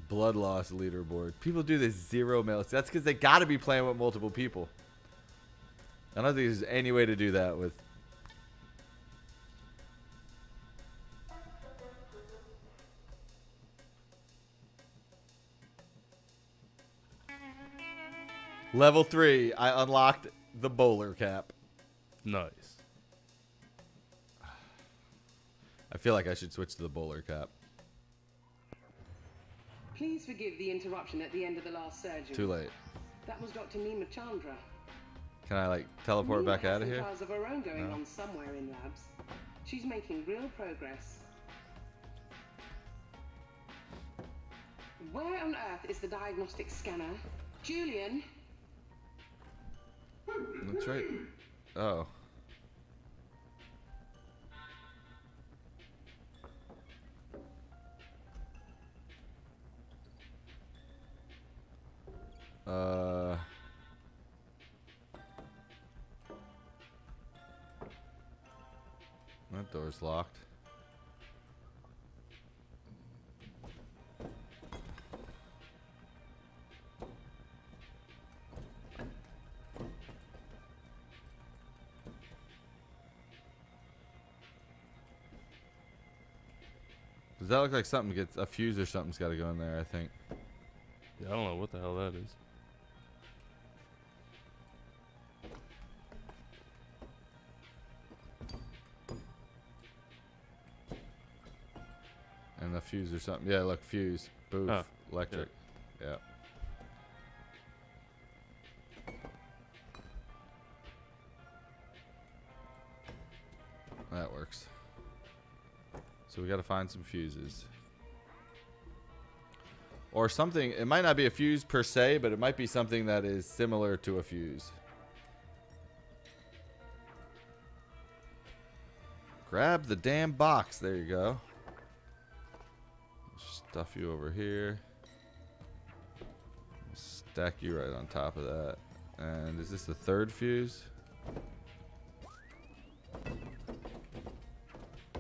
Blood loss leaderboard. People do this zero mail. That's because they got to be playing with multiple people. I don't think there's any way to do that with. Level three. I unlocked the bowler cap. Nice. I feel like I should switch to the bowler cap. Please forgive the interruption at the end of the last surgery. Too late. That was Dr. Nima Chandra. Can I like teleport Nima back out of here? trials of her own going No. on somewhere in labs. She's making real progress. Where on earth is the diagnostic scanner? Julian, That's right. Oh. Uh. That door's locked. Does that look like something gets a fuse or something's got to go in there? I think. Yeah, I don't know what the hell that is. Fuse or something. Yeah, look, fuse. Boof. Oh, Electric. Yeah. That works. So we got to find some fuses. Or something. It might not be a fuse per se, but it might be something that is similar to a fuse. Grab the damn box. There you go. Stuff you over here. Stack you right on top of that. And is this the third fuse?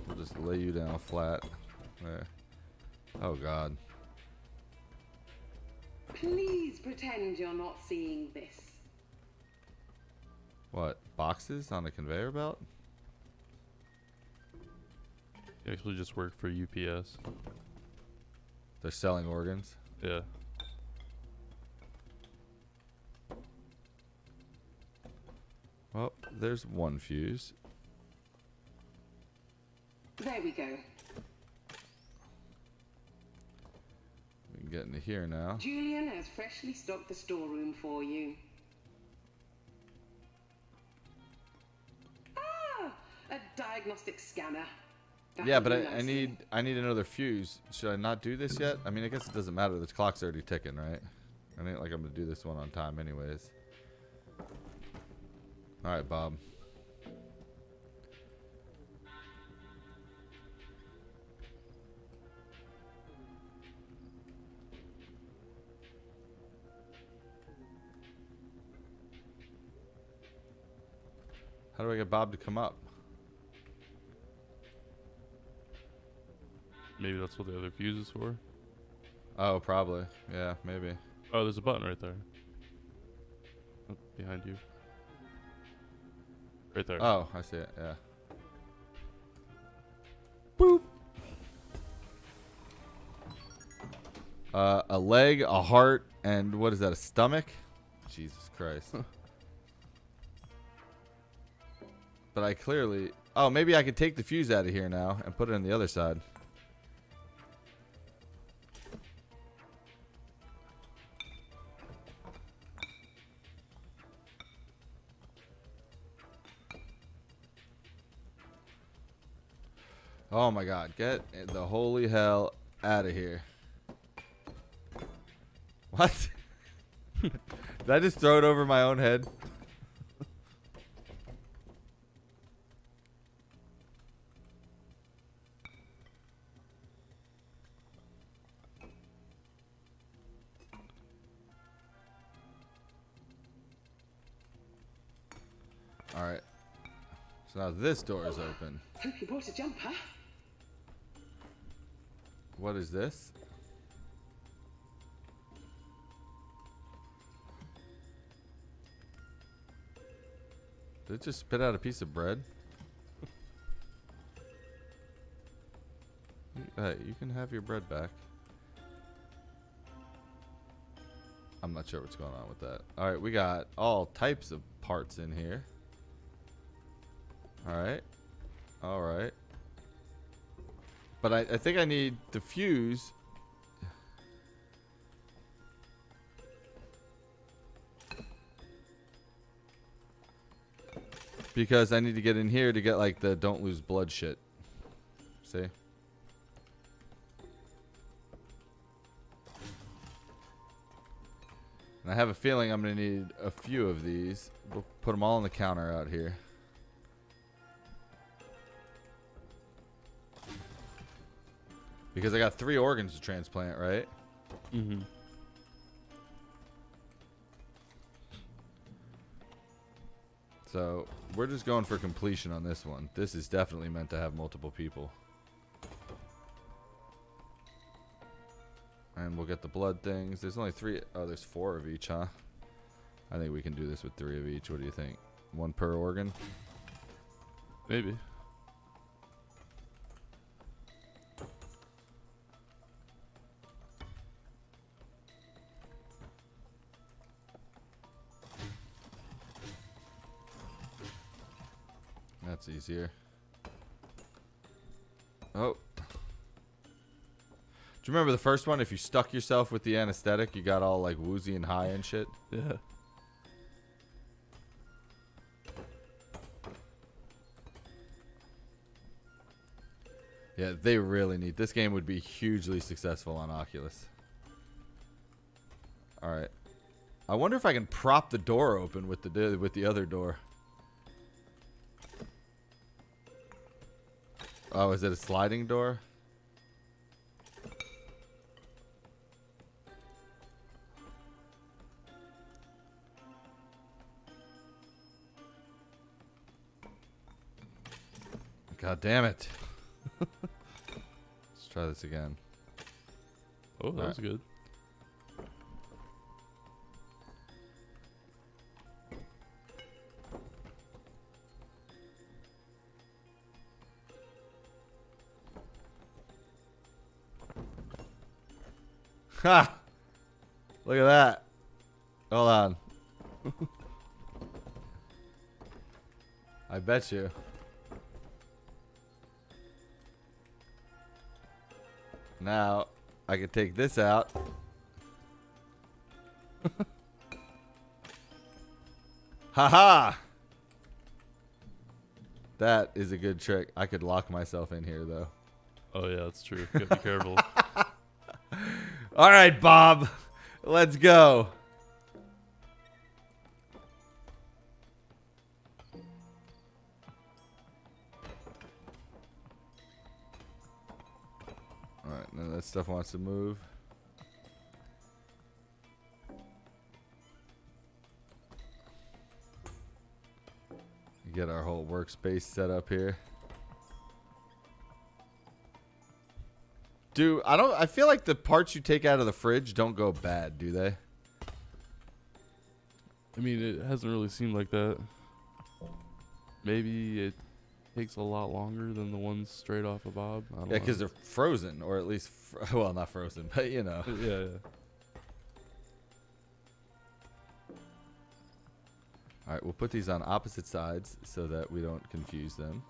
We'll just lay you down flat. There. Oh god. please pretend you're not seeing this. What? Boxes on a conveyor belt? They actually just work for UPS. They're selling organs. Yeah. Well, there's one fuse. There we go. We can get into here now. Julian has freshly stocked the storeroom for you. Ah, a diagnostic scanner. Yeah, but I, I need I need another fuse. Should I not do this yet? I mean, I guess it doesn't matter. The clock's already ticking, right? I ain't like I'm gonna do this one on time, anyways. All right, Bob. How do I get Bob to come up? Maybe that's what the other fuse is for. Oh, probably. Yeah, maybe. Oh, there's a button right there. Oh, behind you. Right there. Oh, I see it. Yeah. Boop. Uh, a leg, a heart, and what is that? A stomach? Jesus Christ. but I clearly. Oh, maybe I could take the fuse out of here now and put it on the other side. Oh my god, get the holy hell out of here. What? Did I just throw it over my own head? All right. So now this door is open. Hope you brought a jumper. What is this? Did it just spit out a piece of bread? Hey, you can have your bread back. I'm not sure what's going on with that. All right, we got all types of parts in here. All right. But I, I think I need the fuse. Because I need to get in here to get like the don't lose blood shit. See? And I have a feeling I'm going to need a few of these. We'll put them all on the counter out here. Because I got three organs to transplant, right? Mm-hmm. So we're just going for completion on this one. This is definitely meant to have multiple people. And we'll get the blood things. There's only three. Oh, there's four of each, huh? I think we can do this with three of each. What do you think? One per organ? Maybe. That's easier. Oh. Do you remember the first one? If you stuck yourself with the anesthetic, you got all like woozy and high and shit. Yeah. Yeah, they really need. This game would be hugely successful on Oculus. All right. I wonder if I can prop the door open with the with the other door. Oh, is it a sliding door? God damn it. Let's try this again. Oh, that Alright. was good. Ha! Look at that. Hold on. I bet you. Now, I can take this out. Haha! That is a good trick. I could lock myself in here, though. Oh yeah, that's true. Gotta be careful. All right, Bob. Let's go. All right, now that stuff wants to move. Get our whole workspace set up here. Do I don't I feel like the parts you take out of the fridge don't go bad, do they? I mean, it hasn't really seemed like that. Maybe it takes a lot longer than the ones straight off of Bob. Yeah, because they're frozen, or at least, fr- well, not frozen, but you know. know. yeah, yeah. All right, we'll put these on opposite sides so that we don't confuse them.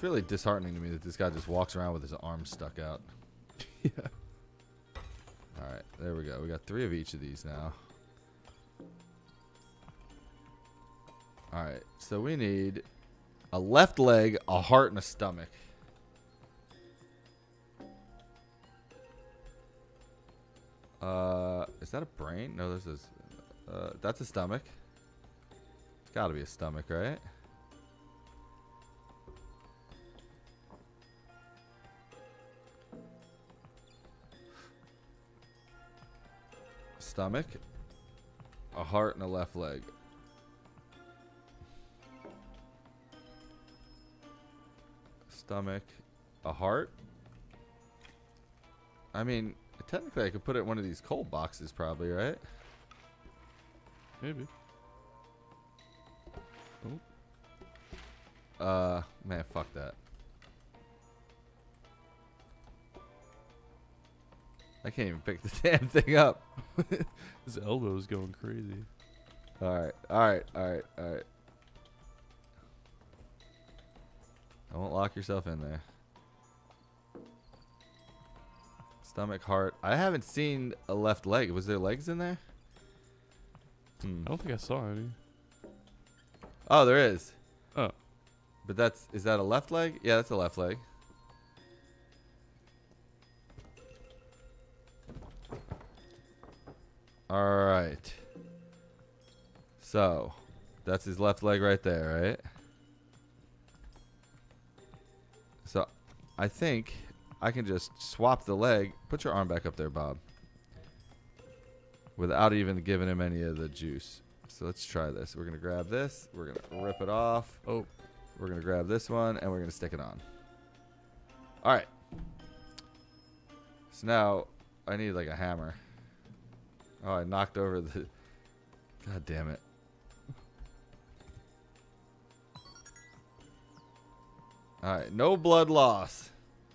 It's really disheartening to me that this guy just walks around with his arms stuck out. Yeah. All right. right, there we go. We got three of each of these now. All right, so we need a left leg, a heart, and a stomach. Uh, is that a brain? No, this is. Uh, that's a stomach. It's got to be a stomach, right? Stomach, a heart, and a left leg. Stomach, a heart. I mean, technically, I could put it in one of these cold boxes, probably, right? Maybe. Oh. Uh, man, fuck that. I can't even pick the damn thing up. His elbow's going crazy. All right, all right, all right, all right. Don't lock yourself in there. Stomach, heart. I haven't seen a left leg. Was there legs in there? Hmm. I don't think I saw any. Oh, there is. Oh. But that's is that a left leg? Yeah, that's a left leg. All right. So, that's his left leg right there, right? So, I think I can just swap the leg. Put your arm back up there, Bob. Without even giving him any of the juice. So let's try this. We're going to grab this. We're going to rip it off. Oh, We're going to grab this one and we're going to stick it on. All right. So now I need like a hammer. Oh, I knocked over the. God damn it. All right, no blood loss.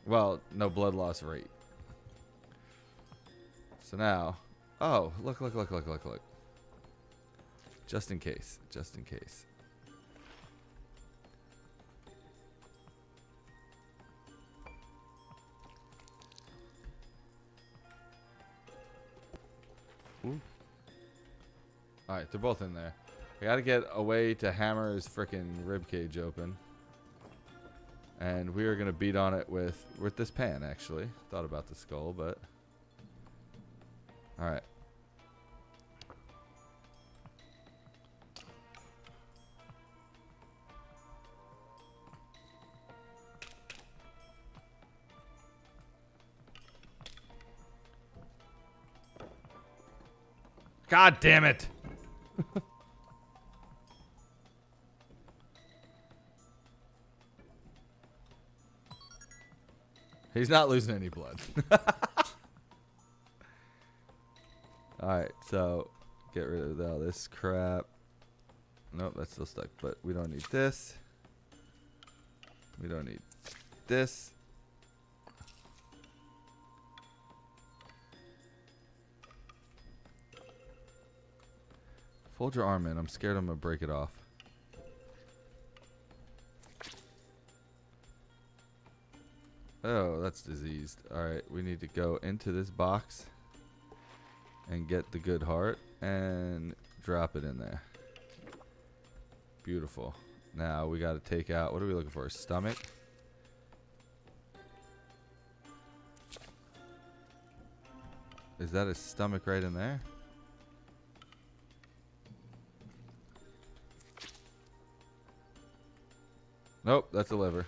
Well, no blood loss rate. So now, oh, look, look, look, look, look, look. Just in case, just in case. Ooh. All right, they're both in there. I gotta get a way to hammer his freaking rib cage open, and we are gonna beat on it with with this pan. Actually, thought about the skull, but all God damn it! He's not losing any blood. Alright, so get rid of all this crap. Nope, that's still stuck, but we don't need this. We don't need this. Fold your arm in. I'm scared I'm gonna break it off. Oh, that's diseased. Alright, we need to go into this box and get the good heart and drop it in there. Beautiful. Now we gotta take out what are we looking for? Stomach? Is that a stomach right in there? Nope, that's a liver.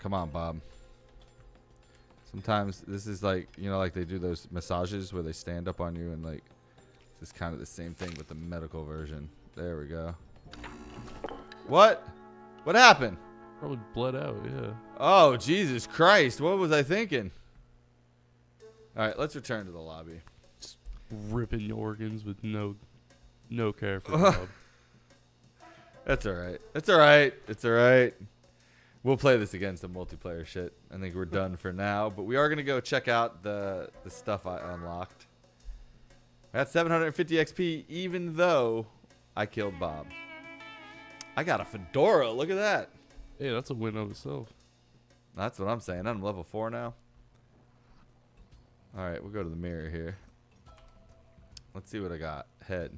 Come on, Bob. Sometimes this is like, you know, like they do those massages where they stand up on you and like, it's kind of the same thing with the medical version. There we go. What? What happened? probably bled out. Yeah. Oh, Jesus Christ. What was I thinking? All right, let's return to the lobby. Ripping organs with no, no care for Bob. That's all right. That's all right. It's all right. We'll play this again some multiplayer shit. I think we're done for now, but we are gonna go check out the the stuff I unlocked. I got 750 XP, even though I killed Bob. I got a fedora. Look at that. Hey, that's a win of itself. That's what I'm saying. I'm level four now. All right, we'll go to the mirror here. Let's see what I got. Head.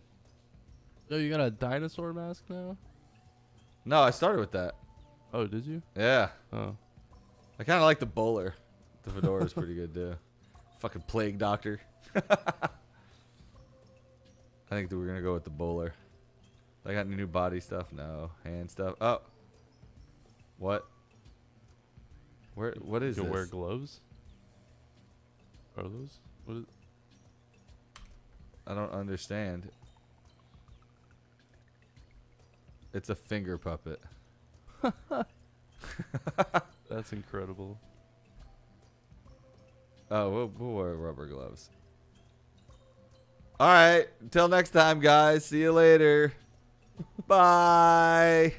Oh, you got a dinosaur mask now? No, I started with that. Oh, did you? Yeah, Oh. I kind of like the bowler. The fedora is pretty good too. Fucking plague doctor. I think that we're gonna go with the bowler. I got any new body stuff? No. Hand stuff? Oh. What? Where? What is you this? wear gloves? Are those? What is, I don't understand. It's a finger puppet. that's incredible. Oh, we'll, we'll wear rubber gloves. All right. Until next time, guys. See you later. Bye.